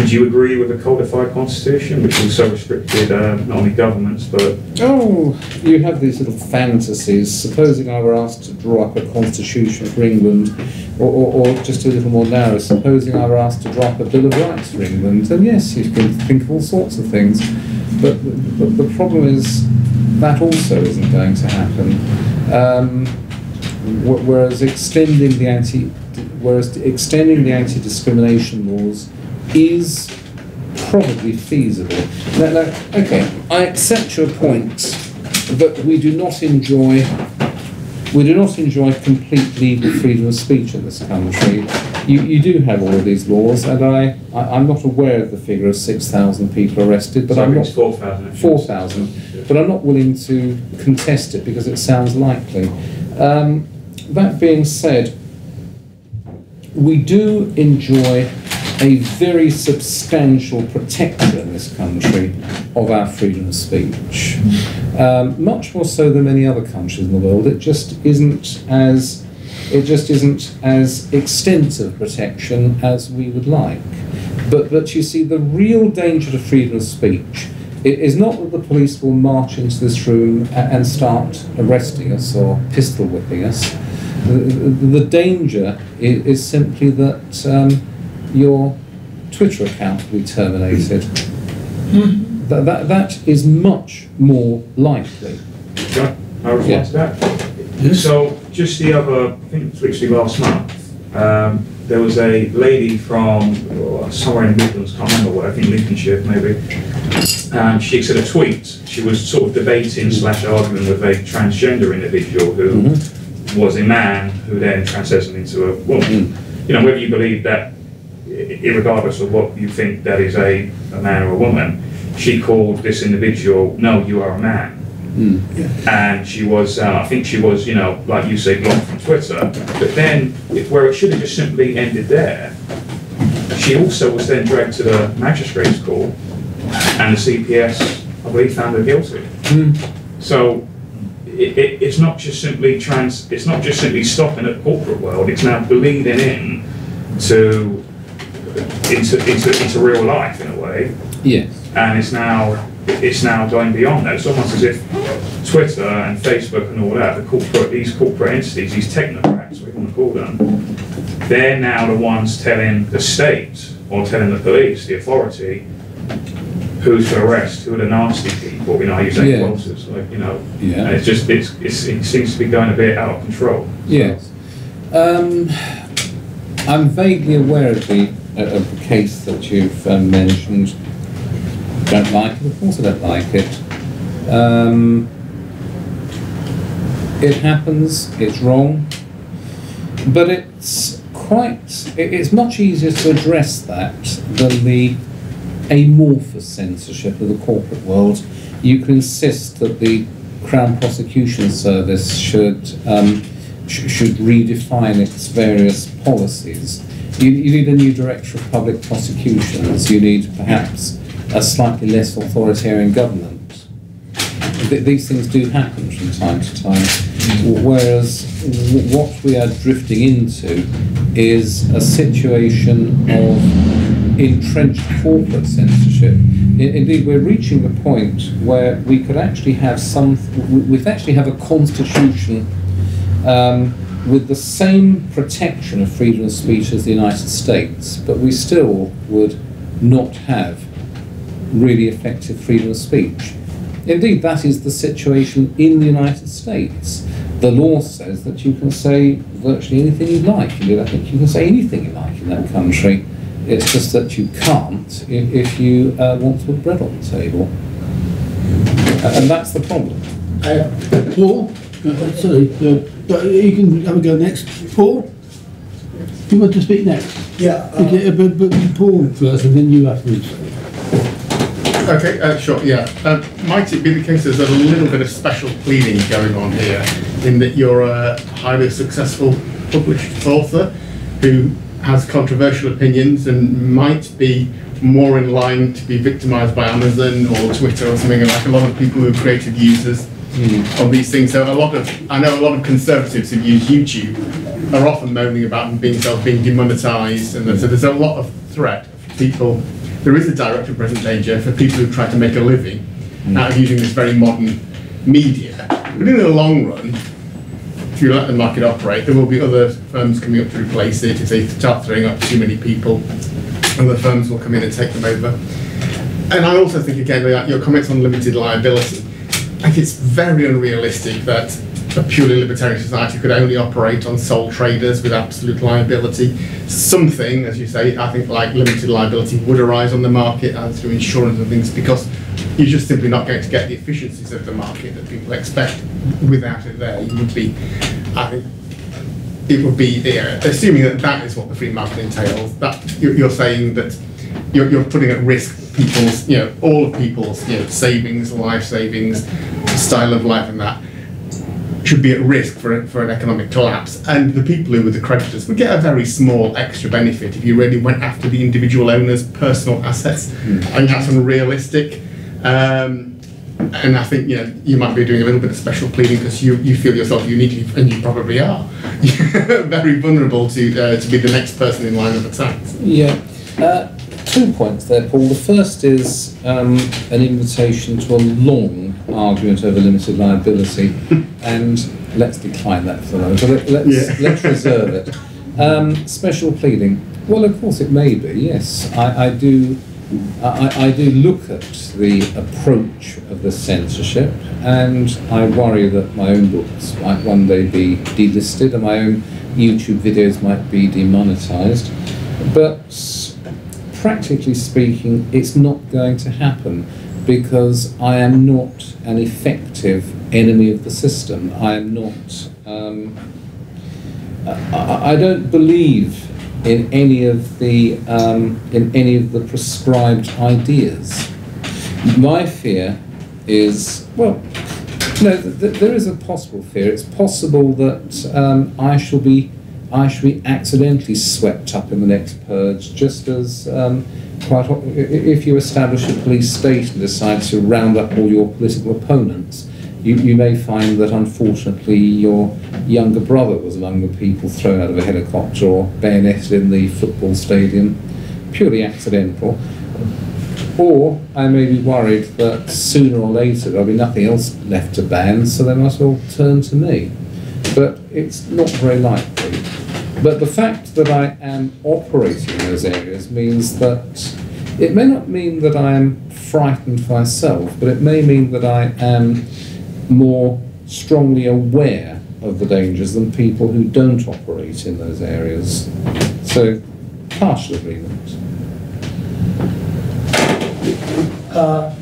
Would you agree with the codified constitution, which also restricted uh, not only governments but Oh, you have these little fantasies. Supposing I were asked to draw up a constitution for England, or, or, or just a little more narrow, supposing I were asked to draw up a Bill of Rights for England, then yes, you can think of all sorts of things. But, the problem is that also isn't going to happen. Um, wh- whereas extending the anti, whereas extending the anti-discrimination laws is probably feasible. Now, now, okay, I accept your point that we do not enjoy we do not enjoy complete legal freedom of speech in this country. You, you do have all of these laws, and I, I I'm not aware of the figure of six thousand people arrested, but I'm not it's 4,000. four thousand, but I'm not willing to contest it because it sounds likely. Um, that being said, we do enjoy a very substantial protection in this country of our freedom of speech. Um, much more so than many other countries in the world. It just isn't as it just isn't as extensive protection as we would like. But but you see, the real danger to freedom of speech it is not that the police will march into this room and start arresting us or pistol whipping us. The, the, danger is, is simply that um, your Twitter account will be terminated. That, that, that is much more likely. Yeah, I respond Yeah. to that. So, just the other, I think it was literally last month, um, there was a lady from oh, somewhere in the Midlands, can't remember where, I think Lincolnshire maybe. Um, she said a tweet. She was sort of debating slash arguing with a transgender individual who was a man who then transitioned into a woman. You know, whether you believe that, i- regardless of what you think that is a, a man or a woman, she called this individual, no, you are a man Yeah. and she was, uh, I think she was, you know, like you say, blocked from Twitter. But then, it, where it should have just simply ended there, she also was then dragged to the magistrates' court, and the CPS, I believe, found her guilty. So. It, it, it's not just simply trans. It's not just simply stopping at corporate world. It's now bleeding in to into into into real life in a way Yes. and it's now it's now going beyond that. It's almost as if Twitter and Facebook and all that, the corporate these corporate entities, these technocrats, we want to call them, they're now the ones telling the state or telling the police, the authority, who's to arrest, who are the nasty people. You know, I use Yeah. quotes, like you know, Yeah. and it's just it's, it's it seems to be going a bit out of control. Yes. Um, I'm vaguely aware of the, of the case that you've um, mentioned. Don't like it, of course I don't like it. Um, it happens, it's wrong, but it's quite, it- it's much easier to address that than the amorphous censorship of the corporate world. You can insist that the Crown Prosecution Service should um, sh- should redefine its various policies. You, you need a new director of public prosecutions. You need perhaps a slightly less authoritarian government. Th- these things do happen from time to time. Whereas w- what we are drifting into is a situation of entrenched corporate censorship. Indeed, we're reaching the point where we could actually have some, we we actually have a constitution um, with the same protection of freedom of speech as the United States, but we still would not have really effective freedom of speech. Indeed, that is the situation in the United States. The law says that you can say virtually anything you like. I think you can say anything you like in that country. It's just that you can't if, if you uh, want to put bread on the table. And that's the problem. Uh, Paul, uh, sorry, uh, but you can have a go next. Paul, you want to speak next? Yeah, uh, Okay, uh, but, but Paul first, and then you afterwards. okay, uh, sure, yeah. Uh, might it be the case there's a little bit of special pleading going on here in that you're a highly successful published author who has controversial opinions and might be more in line to be victimized by Amazon or Twitter or something like a lot of people who are creative users of these things. So a lot of, I know a lot of conservatives who use YouTube are often moaning about being self being demonetized and so there's a lot of threat for people there is a direct and present danger for people who try to make a living out of using this very modern media. But in the long run, if you let the market operate, there will be other firms coming up to replace it. If they start throwing up too many people, other firms will come in and take them over. And I also think, again, your comments on limited liability, I think it's very unrealistic that a purely libertarian society could only operate on sole traders with absolute liability. Something, as you say, I think like limited liability would arise on the market and through insurance and things because you're just simply not going to get the efficiencies of the market that people expect without it there. You would be, I think, it would be, yeah, assuming that that is what the free market entails, that you're saying that you're, you're putting at risk people's, you know, all of people's, you know, savings, life savings, style of life and that should be at risk for, for an economic collapse. And the people who were the creditors would get a very small extra benefit if you really went after the individual owner's personal assets. I think that's unrealistic. Um, and I think you know you might be doing a little bit of special pleading because you, you feel yourself uniquely, and you probably are, very vulnerable to uh, to be the next person in line of attack. Yeah. Uh, two points there, Paul. The first is um, an invitation to a long argument over limited liability, and let's decline that for the moment. But let- let's, Yeah. let's reserve it. Um, special pleading. Well, of course it may be. Yes, I, I do. I, I do look at the approach of the censorship, and I worry that my own books might one day be delisted, and my own YouTube videos might be demonetized. But practically speaking, it's not going to happen because I am not an effective enemy of the system. I am not. Um, I, I- don't believe in any of the um, in any of the prescribed ideas. My fear is well, no, th- th- there is a possible fear. It's possible that um, I shall be I should be accidentally swept up in the next purge, just as um, quite if you establish a police state and decide to round up all your political opponents. You, you may find that unfortunately your younger brother was among the people thrown out of a helicopter or bayoneted in the football stadium, purely accidental. Or I may be worried that sooner or later there'll be nothing else left to ban, so they might as well turn to me. But it's not very likely. But the fact that I am operating in those areas means that it may not mean that I am frightened myself, but it may mean that I am more strongly aware of the dangers than people who don't operate in those areas. So, partial agreement. uh,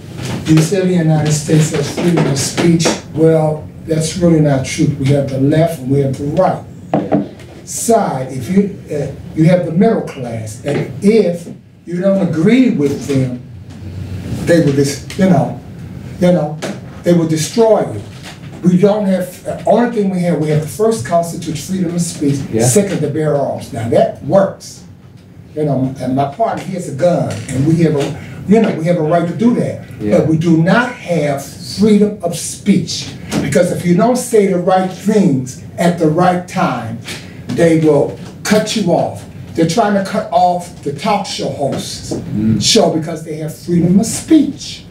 you said the United States has freedom of speech. Well, that's really not true. We have the left and we have the right side. If you uh, you have the middle class, and if you don't agree with them, they will just you know, you know, they will destroy you. We don't have. Uh, only thing we have, we have the first constitution, freedom of speech. Yeah. Second, the bear arms. Now that works. You know, and my partner he has a gun, and we have a, you know, we have a right to do that. Yeah. But we do not have freedom of speech because if you don't say the right things at the right time, they will cut you off. They're trying to cut off the talk show hosts mm. show because they have freedom of speech.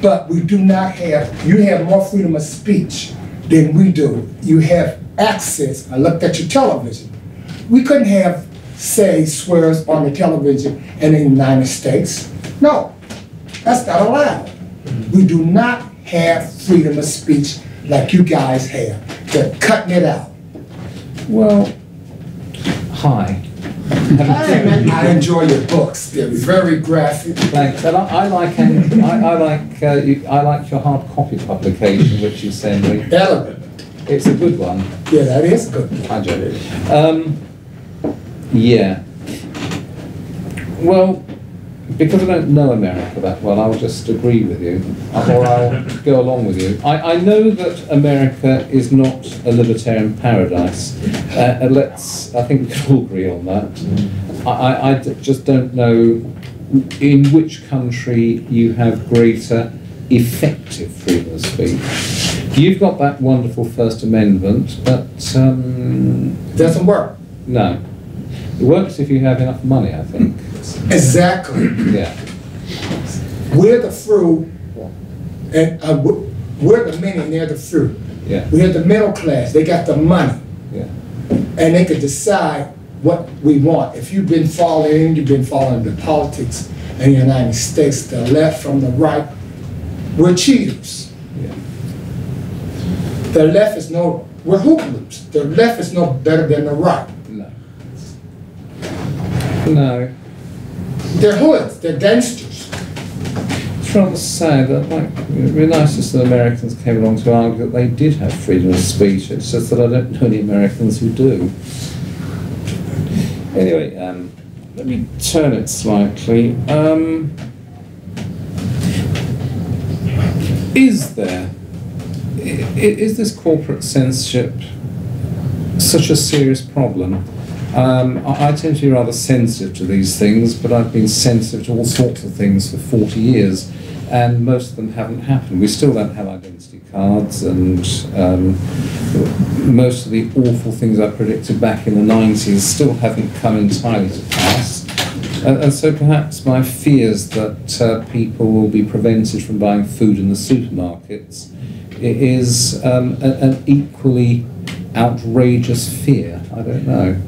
But we do not have, you have more freedom of speech than we do. You have access, I looked at your television. We couldn't have, say, swears on the television in the United States. No, that's not allowed. We do not have freedom of speech like you guys have. They're cutting it out. Well, hi. I enjoy your books. They're very graphic. Thanks. And I, I like I, I like uh, you, I like your hard copy publication, which you send me. Elegant. It's a good one. Yeah, that is good. I do. Um, yeah. Well, because I don't know America that well, I'll just agree with you, or I'll go along with you. I, I know that America is not a libertarian paradise. Uh, let's, I think we can all agree on that. I just don't know in which country you have greater effective freedom of speech. You've got that wonderful First Amendment, but um, Doesn't work. no. It works if you have enough money, I think. Exactly. Yeah. We're the fruit, and uh, we- we're the many, and they're the fruit. Yeah. We're the middle class. They got the money, Yeah. and they could decide what we want. If you've been following, in, you've been following the politics in the United States, the left from the right, we're cheaters. Yeah. The left is no, we're hoodlums. The left is no better than the right. No. No. They're hoods. They're gangsters. Rather sad that, like, it'd be nice if Americans came along to argue that they did have freedom of speech. It's just that I don't know any Americans who do. Anyway, um, let me turn it slightly. Um, is there, is this corporate censorship such a serious problem? Um, I, I tend to be rather sensitive to these things, but I've been sensitive to all sorts of things for 40 years, and most of them haven't happened. We still don't have identity cards, and um, most of the awful things I predicted back in the 90s still haven't come entirely to pass. And, and so perhaps my fears that uh, people will be prevented from buying food in the supermarkets is um, a, an equally outrageous fear. I don't know.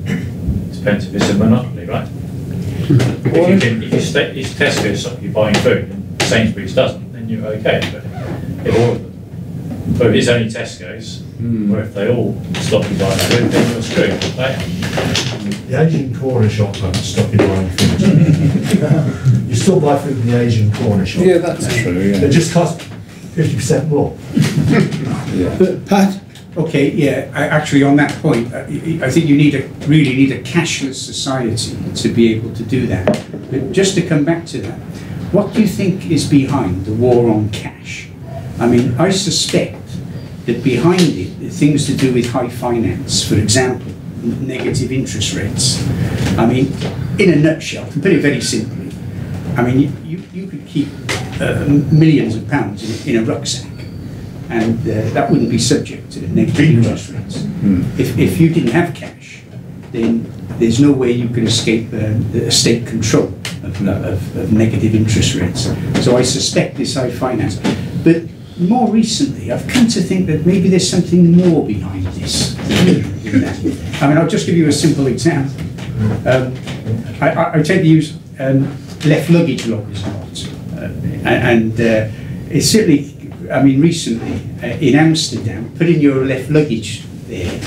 Depends if it's a monopoly, right? If you can, if you stay, if Tesco stop you buying food and Sainsbury's doesn't, then you're okay, but if all of them. But if it's only Tesco's, Hmm. or if they all stop you buying food, then you're screwed, right? The Asian corner shop won't stop you buying food. you still buy food in the Asian corner shop. Yeah, that's true. Yeah. It Yeah. just costs fifty percent more. yeah. But Pat, Okay, yeah, I- actually, on that point, I I think you need a, really need a cashless society to be able to do that. But just to come back to that, what do you think is behind the war on cash? I mean, I suspect that behind it, are things to do with high finance, for example, negative interest rates. I mean, in a nutshell, to put it very simply, I mean, you, you, you could keep uh, millions of pounds in, in a rucksack, and uh, that wouldn't be subject to negative interest rates. If, if you didn't have cash, then there's no way you could escape uh, the state control of, of, of negative interest rates. So I suspect this high finance. But more recently, I've come to think that maybe there's something more behind this. I mean, I'll just give you a simple example. Um, I, I, I tend to use um, left luggage lockers a lot. Uh, and and uh, it's certainly, I mean, recently uh, in Amsterdam, putting your left luggage there,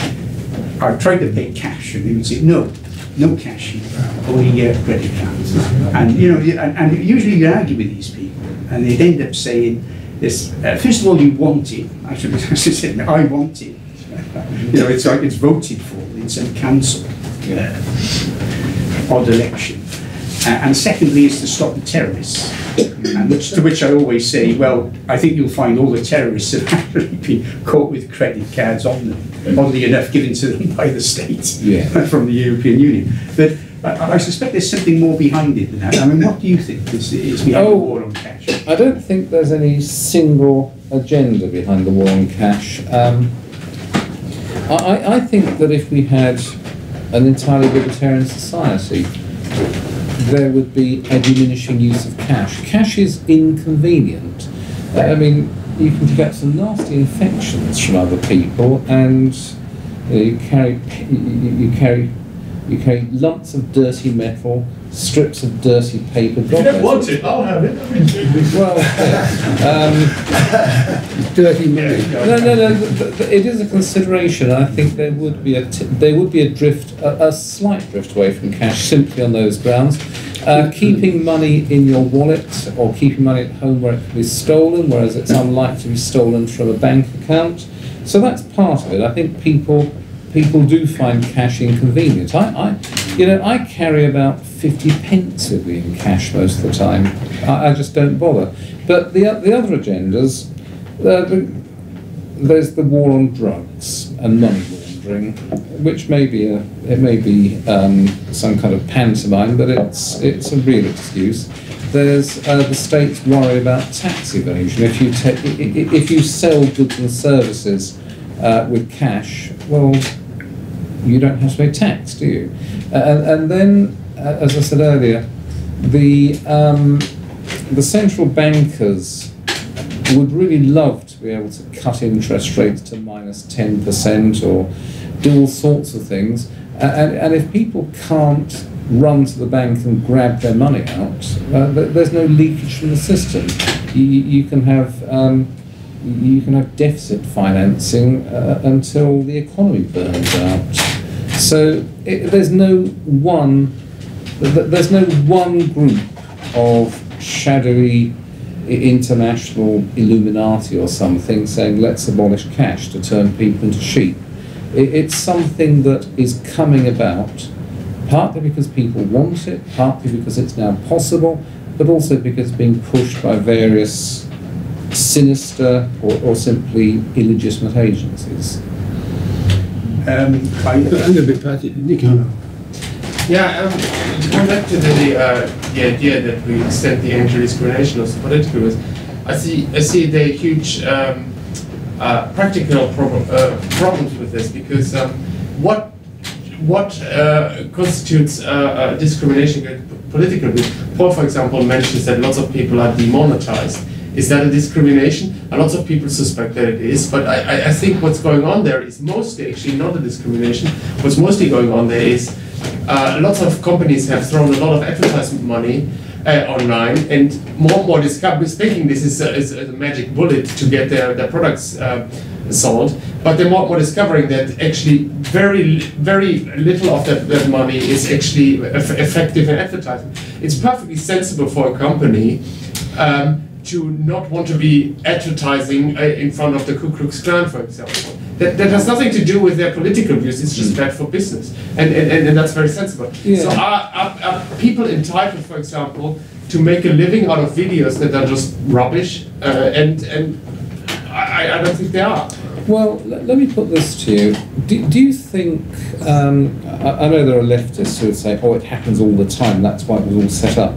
I tried to pay cash and they would say, no, no cash, only uh, credit cards. And, you know, and, and usually you argue with these people and they'd end up saying, this, uh, first of all, you want it. Actually, as I said, I want it. you know, it's like it's voted for in some council. Uh, odd election. Uh, and secondly is to stop the terrorists. And which, to which I always say, well, I think you'll find all the terrorists have actually been caught with credit cards on them, oddly enough, given to them by the state Yeah. from the European Union. But I, I suspect there's something more behind it than that. I mean, what do you think is, is behind the Oh. war on cash? I don't think there's any single agenda behind the war on cash. Um, I, I- I think that if we had an entirely libertarian society, there would be a diminishing use of cash. Cash is inconvenient. Uh, I mean, you can get some nasty infections from other people, and you, know, you carry you- you carry you carry lumps of dirty metal, strips of dirty paper. If you don't want it, I'll have it. Well, um, dirty money. no, no, no. It is a consideration. I think there would be a t- there would be a drift, a, a slight drift away from cash simply on those grounds. Uh, keeping money in your wallet or keeping money at home where it can be stolen, whereas it's unlikely to be stolen from a bank account. So that's part of it. I think people people do find cash inconvenient. I, I you know, I carry about fifty pence with me in cash most of the time. I, I just don't bother. But the the other agendas, uh, the, there's the war on drugs and money laundering, which may be a it may be um, some kind of pantomime, but it's it's a real excuse. There's uh, the state's worry about tax evasion. If you if you sell goods and services uh, with cash, well, you don't have to pay tax, do you? Uh, and, and then, as I said earlier, the um, the central bankers would really love to be able to cut interest rates to minus 10% or do all sorts of things. And, and if people can't run to the bank and grab their money out, uh, there's no leakage from the system. You, you can have um, you can have deficit financing uh, until the economy burns out. So it, there's no one there's no one group of shadowy international Illuminati or something saying let's abolish cash to turn people into sheep. It's something that is coming about, partly because people want it, partly because it's now possible, but also because it's being pushed by various sinister or, or simply illegitimate agencies. Um, I, I'm going to be patty. Nick, Yeah, um, come back to the, uh, the idea that we extend the anti-discrimination of political risk, I see, I see the huge um, uh, practical uh, problems with this because um, what what uh, constitutes uh, uh, discrimination political? Paul, for example, mentions that lots of people are demonetized. Is that a discrimination? And lots of people suspect that it is, but I, I, think what's going on there is mostly actually not a discrimination. What's mostly going on there is uh, lots of companies have thrown a lot of advertisement money uh, online, and more and more discover thinking this is a, is a magic bullet to get their, their products uh, sold. But they're more and more discovering that actually very very little of that, that money is actually effective in advertising. It's perfectly sensible for a company. Um, to not want to be advertising uh, in front of the Ku Klux Klan, for example. That, that has nothing to do with their political views, it's just bad for business. And, and, and, and that's very sensible. Yeah. So are, are, are people entitled, for example, to make a living out of videos that are just rubbish? Uh, and and I, I don't think they are. Well, l- let me put this to you. Do, do you think, um, I, I know there are leftists who would say, oh, it happens all the time, that's why it was all set up.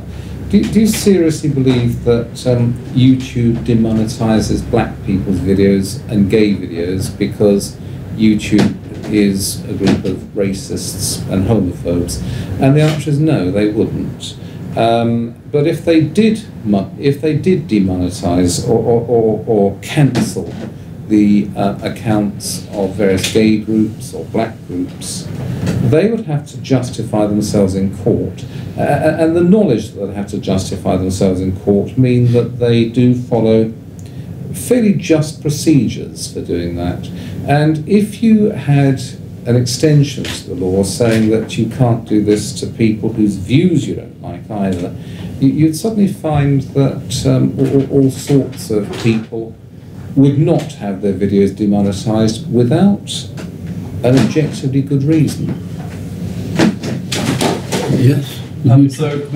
Do, do you seriously believe that um, YouTube demonetizes black people's videos and gay videos because YouTube is a group of racists and homophobes? And the answer is no, they wouldn't. Um, but if they did, if they did demonetize or, or, or, or cancel the uh, accounts of various gay groups or black groups, they would have to justify themselves in court. Uh, and the knowledge that they have to justify themselves in court mean that they do follow fairly just procedures for doing that. And if you had an extension to the law saying that you can't do this to people whose views you don't like either, you- you'd suddenly find that um, all, all sorts of people would not have their videos demonetized without an objectively good reason. Yes. Um, so,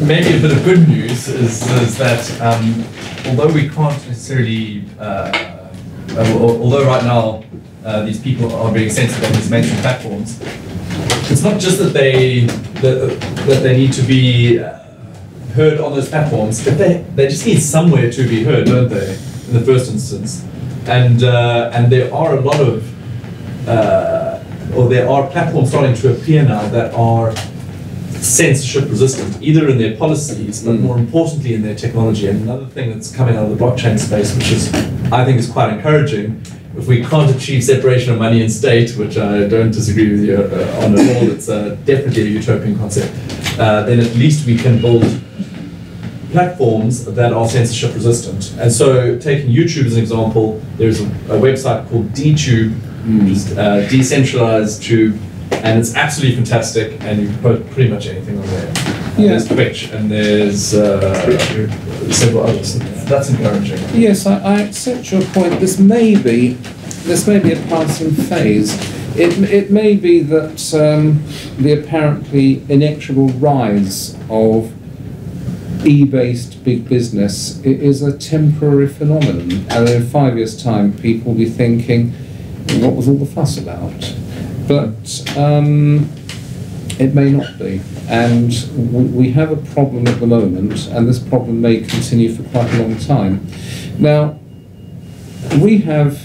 maybe a bit of good news is, is that um, although we can't necessarily, uh, uh, although right now uh, these people are being censored on these mainstream platforms, it's not just that they that, that they need to be uh, heard on those platforms, but they, they just need somewhere to be heard, don't they? In the first instance, and uh, and there are a lot of uh, or there are platforms starting to appear now that are censorship resistant, either in their policies, but more importantly in their technology. And another thing that's coming out of the blockchain space, which is I think is quite encouraging, if we can't achieve separation of money and state, which I don't disagree with you uh, on at all, it's uh, definitely a utopian concept, uh, then at least we can build platforms that are censorship resistant. And so, taking YouTube as an example, there's a, a website called DTube, which is uh, decentralized tube, and it's absolutely fantastic. And you can put pretty much anything on there. And Yeah. There's Twitch, and there's uh, several others. That's encouraging. Yes, I, I accept your point. This may be, this may be a passing phase. It, it may be that um, the apparently inexorable rise of e-based big business is a temporary phenomenon, and in five years' time, people will be thinking, "What was all the fuss about?" But um, it may not be, and we have a problem at the moment, and this problem may continue for quite a long time. Now, we have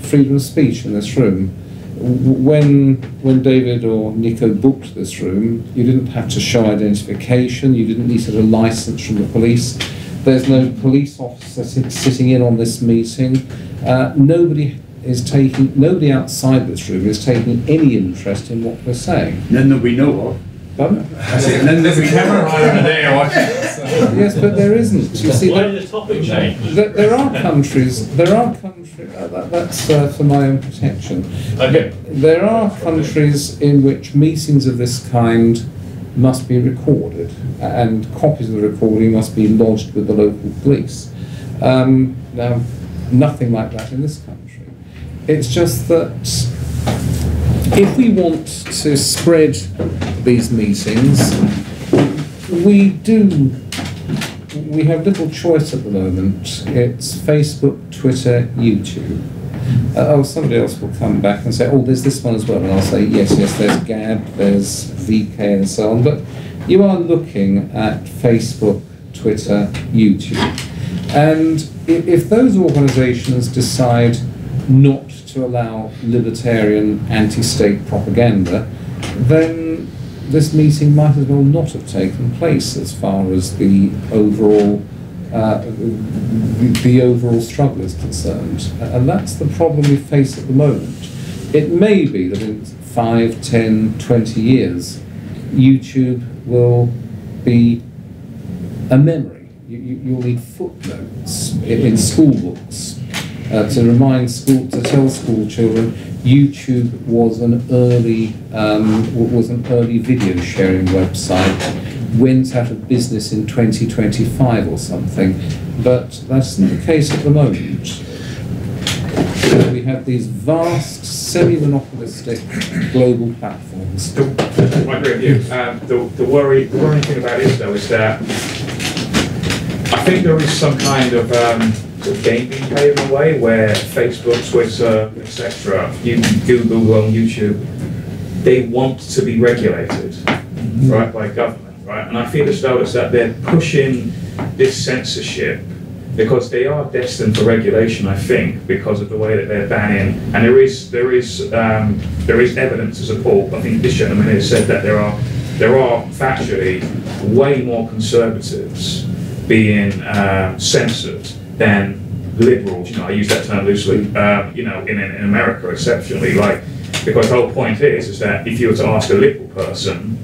freedom of speech in this room, when when David or Nico booked this room, you didn't have to show identification. You didn't need a license from the police. There's no police officer sitting in on this meeting. Uh, nobody is taking. Nobody outside this room is taking any interest in what we're saying. None that we know of. Pardon? I said, none that we camera right over there watching this. Yes, but there isn't. You see, Why there, did the topic change? there, there are countries. There are countries. Uh, that, that's uh, for my own protection. Okay. There are countries in which meetings of this kind must be recorded, and copies of the recording must be lodged with the local police. Um, now, nothing like that in this country. It's just that if we want to spread these meetings, we do. We have little choice at the moment. It's Facebook, Twitter, YouTube. Uh, oh, somebody else will come back and say, oh, there's this one as well. And I'll say, yes, yes, there's Gab, there's VK, and so on. But you are looking at Facebook, Twitter, YouTube. And if those organisations decide not to allow libertarian anti state propaganda, then this meeting might as well not have taken place as far as the overall uh, the, overall struggle is concerned. And that's the problem we face at the moment. It may be that in 5, 10, 20 years, YouTube will be a memory. You, you, you'll need footnotes in, in school books uh, to remind school, to tell school children, YouTube was an early um, was an early video sharing website. Went out of business in 2025 or something, but that's not the case at the moment. So we have these vast, semi-monopolistic global platforms. I agree with you. Um, the, the worry, the worrying thing about it though is that I think there is some kind of um, sort of game being played in a way where Facebook, Twitter, etc., you Google on YouTube, they want to be regulated, right, by government, right? And I feel as though it's that they're pushing this censorship because they are destined for regulation, I think, because of the way that they're banning. And there is there is um, there is evidence to support. I think this gentleman has said that there are there are factually way more conservatives being um, censored than liberals. You know, I use that term loosely. Um, you know, in, in America, exceptionally, like because the whole point is is that if you were to ask a liberal person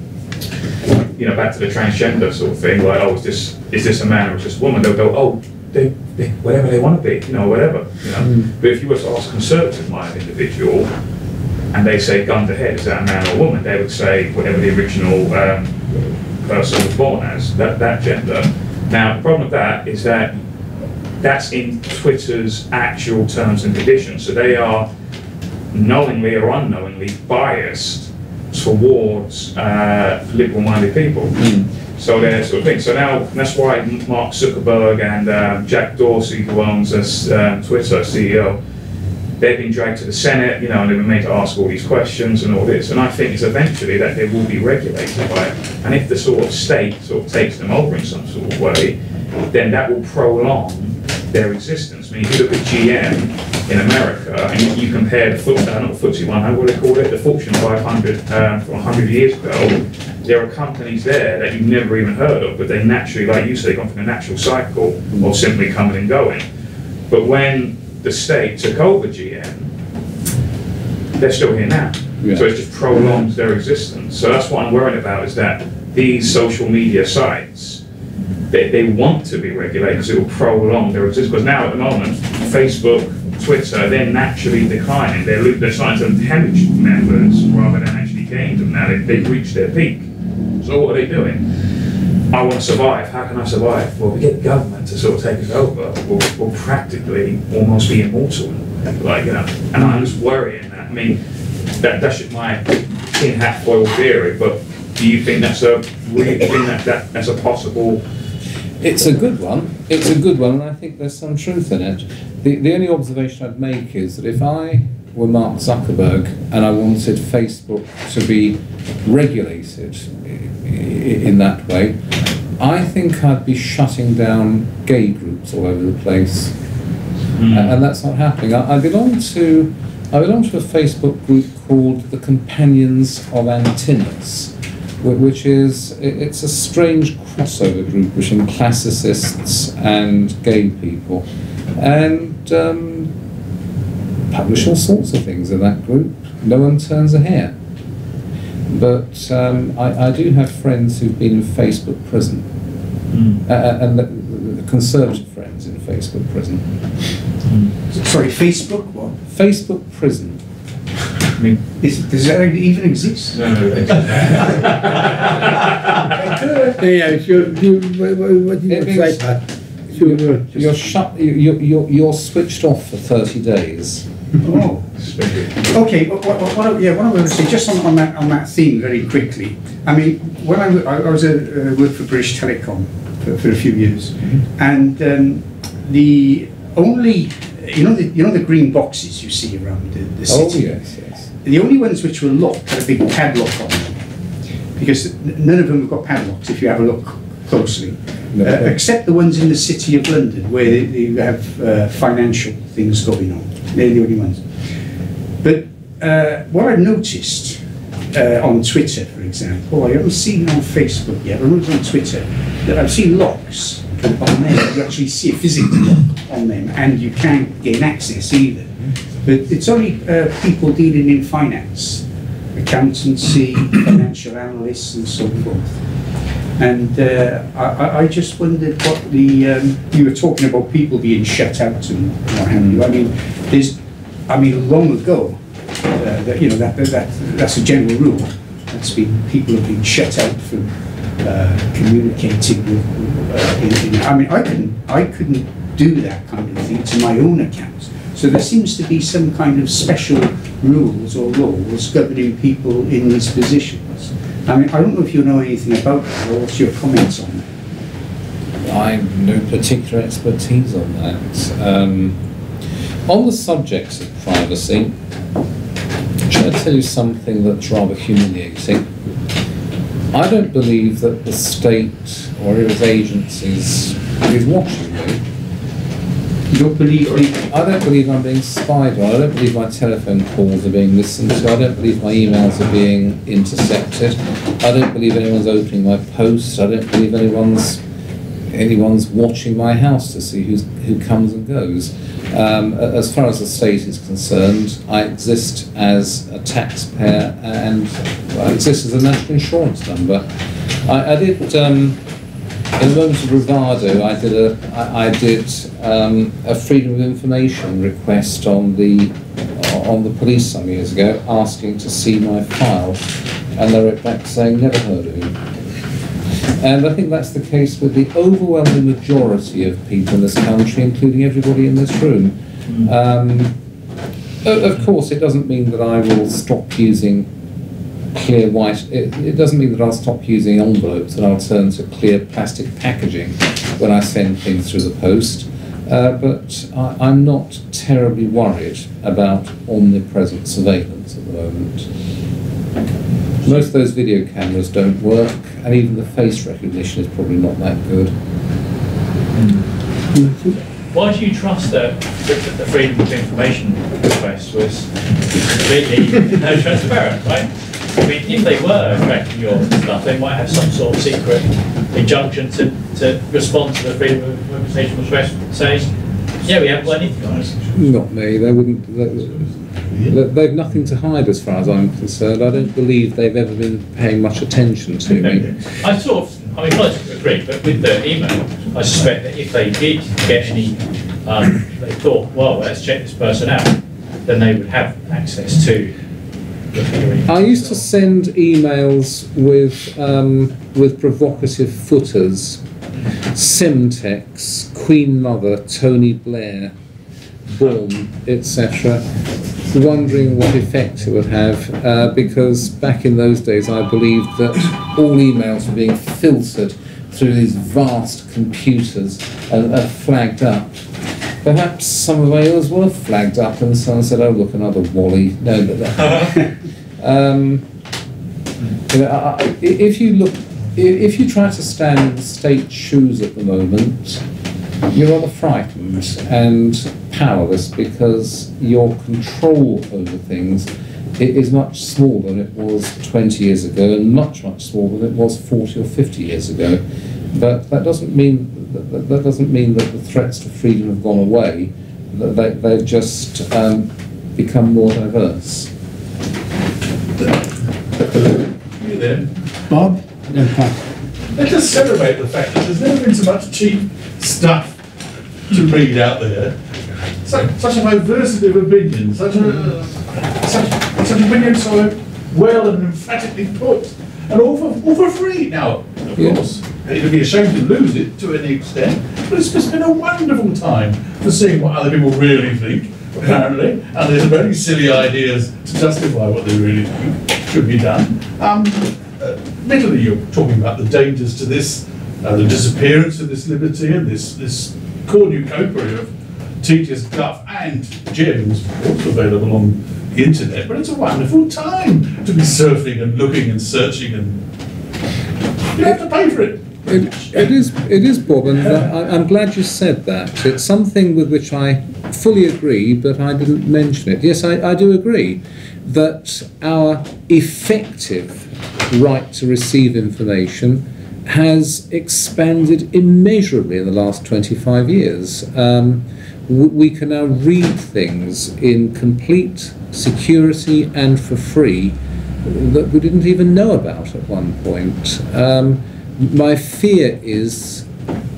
you know, back to the transgender sort of thing, like, oh, is this is this a man or is this a woman? They'll go, oh, they, they whatever they want to be, you know, whatever. You know. But if you were to ask a conservative-minded individual, and they say gun to head, is that a man or a woman? They would say whatever the original um, person was born as, that that gender. Now, the problem with that is that that's in Twitter's actual terms and conditions. So they are knowingly or unknowingly biased towards uh, liberal-minded people. So they're sort of thing. So now that's why Mark Zuckerberg and um, Jack Dorsey, who owns this um, Twitter CEO, they've been dragged to the Senate, you know, and they've been made to ask all these questions and all this. And I think it's eventually that they will be regulated by it. And if the sort of state sort of takes them over in some sort of way, then that will prolong their existence. I mean, if you look at GM in America and you, you compare the foot, uh, not FTSE 100, what do they call it, the Fortune 500 um, from 100 years ago, there are companies there that you've never even heard of, but they naturally, like you say, gone through a natural cycle of simply coming and going. But when the state took over GM, they're still here now. Yeah. So it just prolongs their existence. So that's what I'm worried about is that these social media sites, they, they want to be regulated because it will prolong their existence. Because now at the moment, Facebook, Twitter, they're naturally declining. They're, they're starting to hemorrhage members rather than actually gain them now. They, they've reached their peak. So what are they doing? I want to survive. How can I survive? Well, we get the government to sort of take us over. We'll, we'll practically almost be immortal. Like, you know, and I'm just worrying that. I mean, that, that's just my tin hat foil theory, but do you think that's a, really think that, that that's a possible It's a good one. It's a good one, and I think there's some truth in it. The, the only observation I'd make is that if I were Mark Zuckerberg and I wanted Facebook to be regulated in that way, I think I'd be shutting down gay groups all over the place. Hmm. A- And that's not happening. I, I belong to I belong to a Facebook group called the Companions of Antinous, which is it's a strange crossover group between classicists and gay people, and um, publish all sorts of things in that group. No one turns a hair. But um, I, I do have friends who've been in Facebook prison, uh, uh, and the, the conservative friends in Facebook prison. Sorry, Facebook, what? Facebook prison. I mean, is, does that even exist? Yeah, sure, you, what, what what do you It say, means- Pat? Sure, uh, just- You're shut. You, you, you're, you're switched off for thirty days. Oh. Okay, what, what, what, yeah, what I was going to say, just on, on that on that theme, very quickly. I mean, when I, I was a uh, worked for British Telecom for, for a few years, and um, the only you know the you know the green boxes you see around the, the Oh yes, yes. The only ones which were locked had a big padlock on them, because none of them have got padlocks. If you have a look closely, No. uh, except the ones in the city of London where they, they have uh, financial things going on. They're the only ones. But uh, what I've noticed uh, on Twitter, for example, I haven't seen on Facebook yet, but on Twitter that I've seen locks on them. You actually see a physical lock on them, and you can't gain access either. But it's only uh, people dealing in finance, accountancy, financial analysts, and so forth. And uh, I, I- just wondered what the, um, you were talking about people being shut out and what have you. I mean, there's, I mean, long ago, uh, that, you know, that, that, that's a general rule. That's been, people have been shut out from uh, communicating with, uh, in, in, I mean, I couldn't, I couldn't do that kind of thing to my own account. So there seems to be some kind of special rules or laws governing people in these positions. I mean, I don't know if you know anything about that, or what's your comments on that? I have no particular expertise on that. Um, on the subject of privacy, shall I tell you something that's rather humiliating? I don't believe that the state or its agencies is watching me. I don't believe I'm being spied on. I don't believe my telephone calls are being listened to. I don't believe my emails are being intercepted. I don't believe anyone's opening my post. I don't believe anyone's anyone's watching my house to see who's, who comes and goes. Um, as far as the state is concerned, I exist as a taxpayer and I exist as a national insurance number. I, I did. Um, in a moment of bravado, I did a I, I did um, a freedom of information request on the on the police some years ago, asking to see my file, and they wrote back saying never heard of you. And I think that's the case with the overwhelming majority of people in this country, including everybody in this room. Um, of course, it doesn't mean that I will stop using clear white. It, it doesn't mean that I'll stop using envelopes and I'll turn to clear plastic packaging when I send things through the post. Uh, but I, I'm not terribly worried about omnipresent surveillance at the moment. Most of those video cameras don't work, and even the face recognition is probably not that good. Why do you trust that the, freedom of information request was completely transparent, right? I mean, if they were tracking your stuff, they might have some sort of secret injunction to, to respond to the freedom of information request saying, yeah, we haven't got anything on us. Not me. They wouldn't. They, they- they've nothing to hide, as far as I'm concerned. I don't believe they've ever been paying much attention to me. I sort of, I mean, I agree, but with the email, I suspect that if they did get any, um, they thought, well, let's check this person out, then they would have access to the figurine. I used to send emails with um, with provocative footers, Semtex, Queen Mother, Tony Blair, Bourne, etc. Wondering what effect it would have, uh, because back in those days I believed that all emails were being filtered through these vast computers and uh, flagged up. Perhaps some of ours were flagged up, and someone said, "Oh, look, another Wally." No, but um, you know, I- if you look, if you try to stand in the state's shoes at the moment, you're rather frightened. And powerless because your control over things i- is much smaller than it was 20 years ago and much, much smaller than it was 40 or 50 years ago. But that doesn't mean that, that, that doesn't mean that the threats to freedom have gone away. They, they've just um, become more diverse. You then, Bob? Then let us celebrate the fact that there's never been so much cheap stuff to read out there. Such, such a diversity of opinions, such a such, such opinions so well and emphatically put, and all for, all for free. Now, of Yeah. course, it would be a shame to lose it to any extent, but it's just been a wonderful time for seeing what other people really think, apparently, and there's very silly ideas to justify what they really think should be done. Um, uh, you're talking about the dangers to this, uh, the disappearance of this liberty and this, this cornucopia of teachers, guff, and gems, also available on the internet. But it's a wonderful time to be surfing and looking and searching, and you have to pay for it. It, it is, it is, Bob, and I'm glad you said that. It's something with which I fully agree, but I didn't mention it. Yes, I, I do agree that our effective right to receive information has expanded immeasurably in the last 25 years. Um, we can now read things in complete security and for free that we didn't even know about at one point. Um, my fear is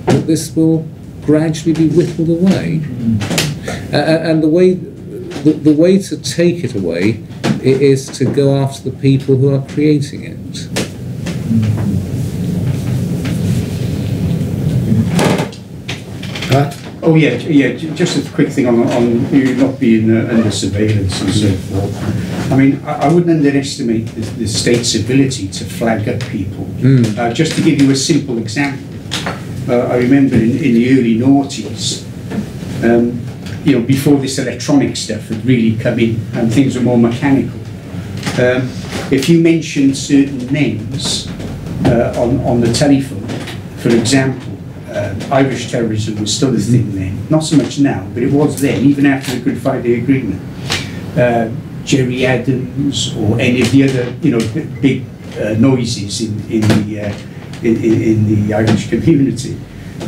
that this will gradually be whittled away, a- and the way the, the way to take it away is to go after the people who are creating it. Pat? Oh yeah, yeah. Just a quick thing on on you not being uh, under surveillance and so forth. I mean, I, I wouldn't underestimate the, the state's ability to flag up people. Uh, just to give you a simple example, uh, I remember in, in the early noughties, um, you know, before this electronic stuff had really come in and things were more mechanical. Um, if you mentioned certain names uh, on, on the telephone, for example, uh, Irish terrorism was still a thing then, not so much now, but it was then, even after the Good Friday Agreement. Uh, Gerry Adams or any of the other, you know, big uh, noises in, in, the, uh, in, in, in the Irish community,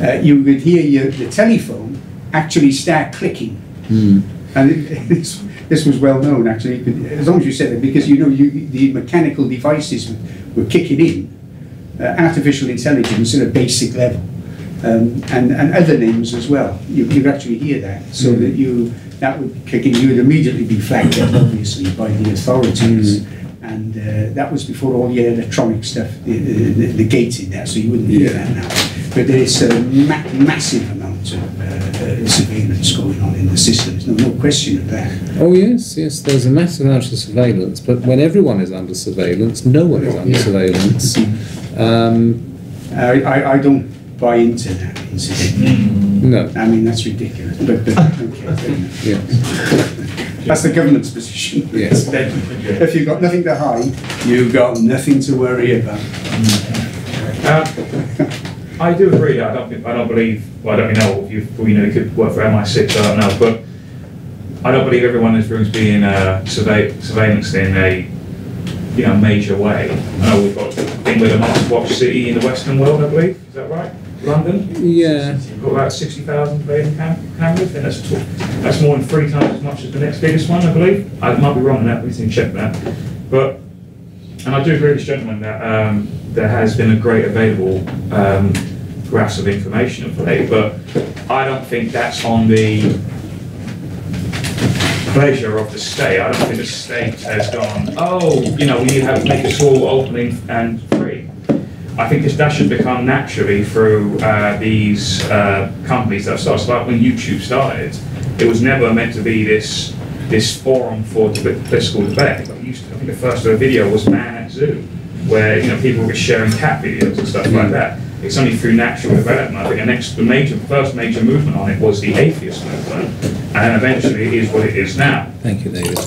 uh, you would hear your, the telephone actually start clicking. And it, this, this was well known actually, as long as you said it, because you know you, the mechanical devices were, were kicking in, uh, artificial intelligence at a basic level, um, and, and other names as well. You could actually hear that, so that you that would kick in. You would immediately be flagged up, obviously, by the authorities. And uh, that was before all the electronic stuff negated that, so you wouldn't hear that now. But there is a ma- massive amount of uh, uh, surveillance going on in the system. There's no, no question of that. Oh yes, yes. There's a massive amount of surveillance, but when everyone is under surveillance, no one is under surveillance. Um, I, I, I don't buy into that incident. no. I mean, that's ridiculous. But, but okay, fair. Yes. that's the government's position. Yes. if you've got nothing to hide, you've got nothing to worry about. Um, I do agree I don't, I don't believe, well, I don't really know if you, well, you know, you could work for MI6, I don't know, but I don't believe everyone in this room is being uh, survey, surveillance in a, you know, major way. I know we've got the thing with the most watched city in the Western world, I believe, is that right? London? Yeah. You've got about 60,000 surveillance cam- cameras, and that's, that's more than three times as much as the next biggest one, I believe. I might be wrong on that, we can check that. But and I do agree with this gentleman that um, there has been a great available um, grasp of information of late, but I don't think that's on the pleasure of the state. I don't think the state has gone, oh, you know, we need to have, make a small opening and. I think this, that should become naturally through uh, these uh, companies that started. So like when YouTube started, it was never meant to be this this forum for political debate. Like used to, I think the first video was Man at Zoo, where you know people were sharing cat videos and stuff like that. It's only through natural development. I think the next, the major, first major movement on it was the atheist movement, and then eventually it is what it is now. Thank you, David.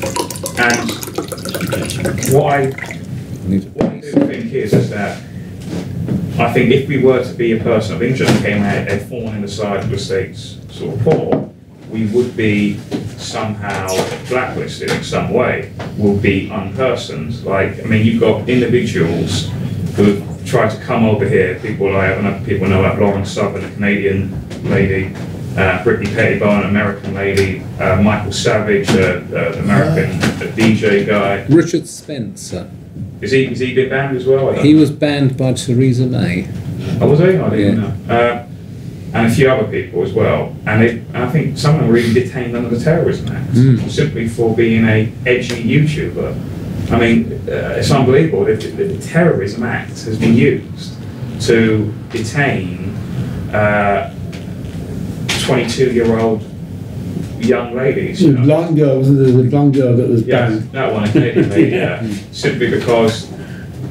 And what I what I do think is, is that I think if we were to be a person of interest and became a, a fallen in the side of the state's sort of paw, we would be somehow blacklisted in some way will be unpersoned. Like, I mean, you've got individuals who tried to come over here, people like, I know people know like Lauren Southern, a Canadian lady, uh, Brittany Pettibone, an American lady, uh, Michael Savage, uh, uh, American a DJ guy. Richard Spencer. Is he, is he been banned as well? He know. was banned by Theresa May. Oh, was he? I didn't Yeah. know. Uh, and a few other people as well. And, they, and I think some of them were even detained under the Terrorism Act Mm. simply for being a edgy YouTuber. I mean, uh, it's unbelievable. The, the, the Terrorism Act has been used to detain uh, 22-year-old young ladies. You The know. blonde girl, wasn't there? The blonde girl that was Yes, banned. that one, a Canadian yeah. Simply because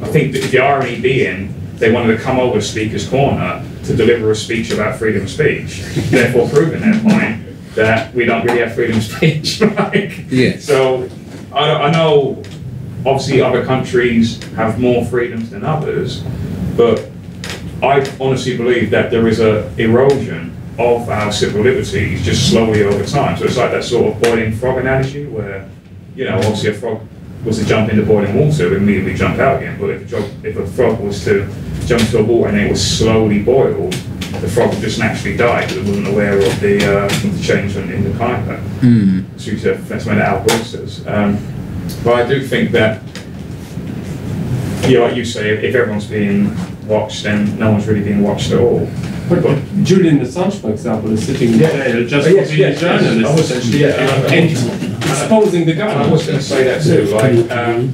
I think that the irony being they wanted to come over to Speaker's Corner to deliver a speech about freedom of speech, therefore proving their point that we don't really have freedom of speech. like, Yes. So I, I know obviously other countries have more freedoms than others, but I honestly believe that there is a erosion of our civil liberties just slowly over time. So it's like that sort of boiling frog analogy where, you know, obviously a frog was to jump into boiling water, it would immediately jump out again. But if a, frog, if a frog was to jump into a water and it was slowly boiled, the frog would just naturally die because it wasn't aware of the, uh, of the change in, in the climate. Mm. So you said- that's what Al Gore says. Um, but I do think that, yeah, like you say, if everyone's being watched, then no one's really being watched at all. But Julian Assange, for example, is sitting in jail just Oh, for yes, being a yes, yes. I was- journalist yeah, I- and exposing the government. I was going to say that too, like, um,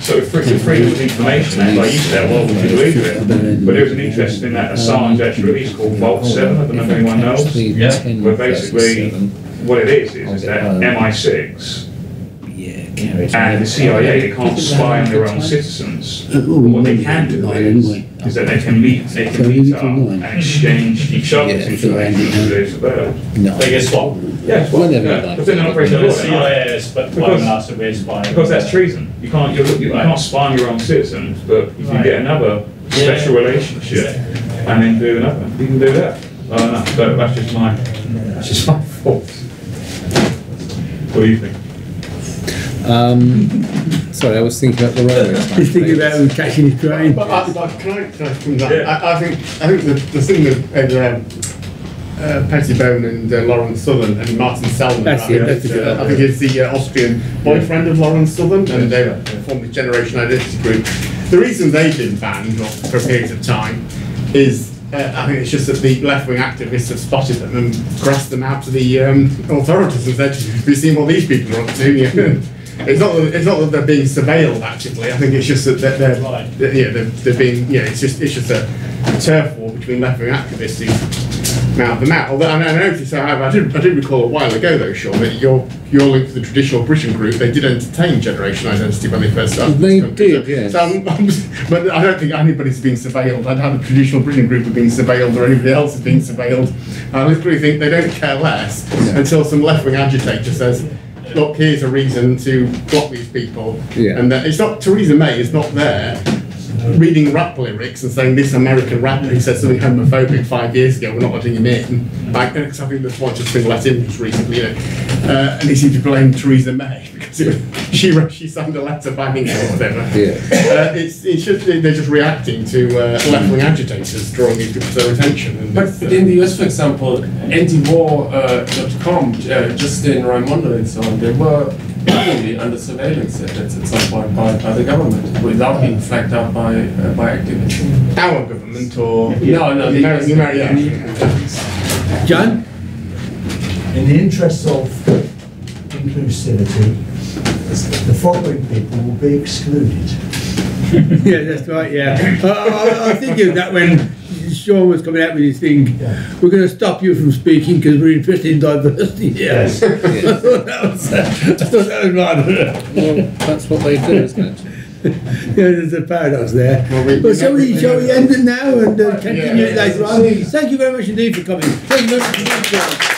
so if free- freedom of information, Act, like you said, well, would you believe it? But there was an interest in that Assange actually released called Vault 7, I don't know if anyone knows. Yeah. Where basically, what it is, is, is that MI6 and the CIA, they can't spy on their own citizens. But what they can do is, is that they can meet, they can meet up and exchange each other's Yeah, information through their surveillance. No. They get swapped. Yeah, well, Whenever yeah, like but then that. operate The. CIA is but Because- spying us and we're spying. Because that's treason. You can't, you're, you Right. can't spy on your own citizens, but if you Right. get another Yeah. special relationship and then do another, you can do that. Uh, no, but that's just my, that's just my fault. What do you think? Um, sorry, I was thinking about the railway. track, He's thinking about him catching his train. But I, but can I, can I come back? Yeah. I, I think I think the, the thing with uh, um, uh, Pettibone and uh, Lauren Southern and Martin Sellner, That's I, it, think, that's is, it. uh, I think is the uh, Austrian boyfriend of Lauren Southern, and they formed the Generation Identity Group. The reason they've been banned or for periods of time is. Uh, I think it's just that the left-wing activists have spotted them and grasped them out to the um, authorities and said, "Have you seen what these people are up to?" Yeah. It's not that, it's not that they're being surveilled actively. I think it's just that they're, they're Right. that, yeah, they're, they're being, yeah, it's just, it's just a turf war between left-wing activists who mouth them out. Although, and I noticed, however, I did, I did recall a while ago though, Sean, that your, your link to the traditional Britain group, they did entertain generation identity when they first started. They did, So- yes. So I'm, um, I'm just- but I don't think anybody's being surveilled. I'd have the traditional Britain group are being surveilled or anybody else is being surveilled. I literally think they don't care less until some left-wing agitator says, look, here's a reason to block these people. Yeah. And that it's not Theresa May is not there reading rap lyrics and saying this American rapper who said something homophobic five years ago, we're not letting him in. Like, because I think there's one just been let in just recently, you know. Uh, and he seemed to blame Theresa May because it was, she wrote, she signed a letter banning it or whatever. Yeah. Uh, it's, it's just, they're just reacting to uh, left-wing agitators drawing these people to their attention. And But uh, in the US, for example, antiwar.com, uh, Justin Raimondo and so on, they were probably under surveillance at, at some point by, by the government without being flagged up by, uh, by activists. our government or No, no, the the Ameri- US yeah. John? In the interest of inclusivity, the following people will be excluded. yeah, that's right, yeah. I, I, I was thinking of that when Sean was coming out with his thing. We're going to stop you from speaking because we're interested in diversity. Yeah. I thought that was, uh, I thought that was rather. Well, that's what they do, isn't it? yeah, there's a paradox there. Well, we- but we shall we, we shall we end it now and uh, continue Yeah. it later on? Thank you very much indeed for coming.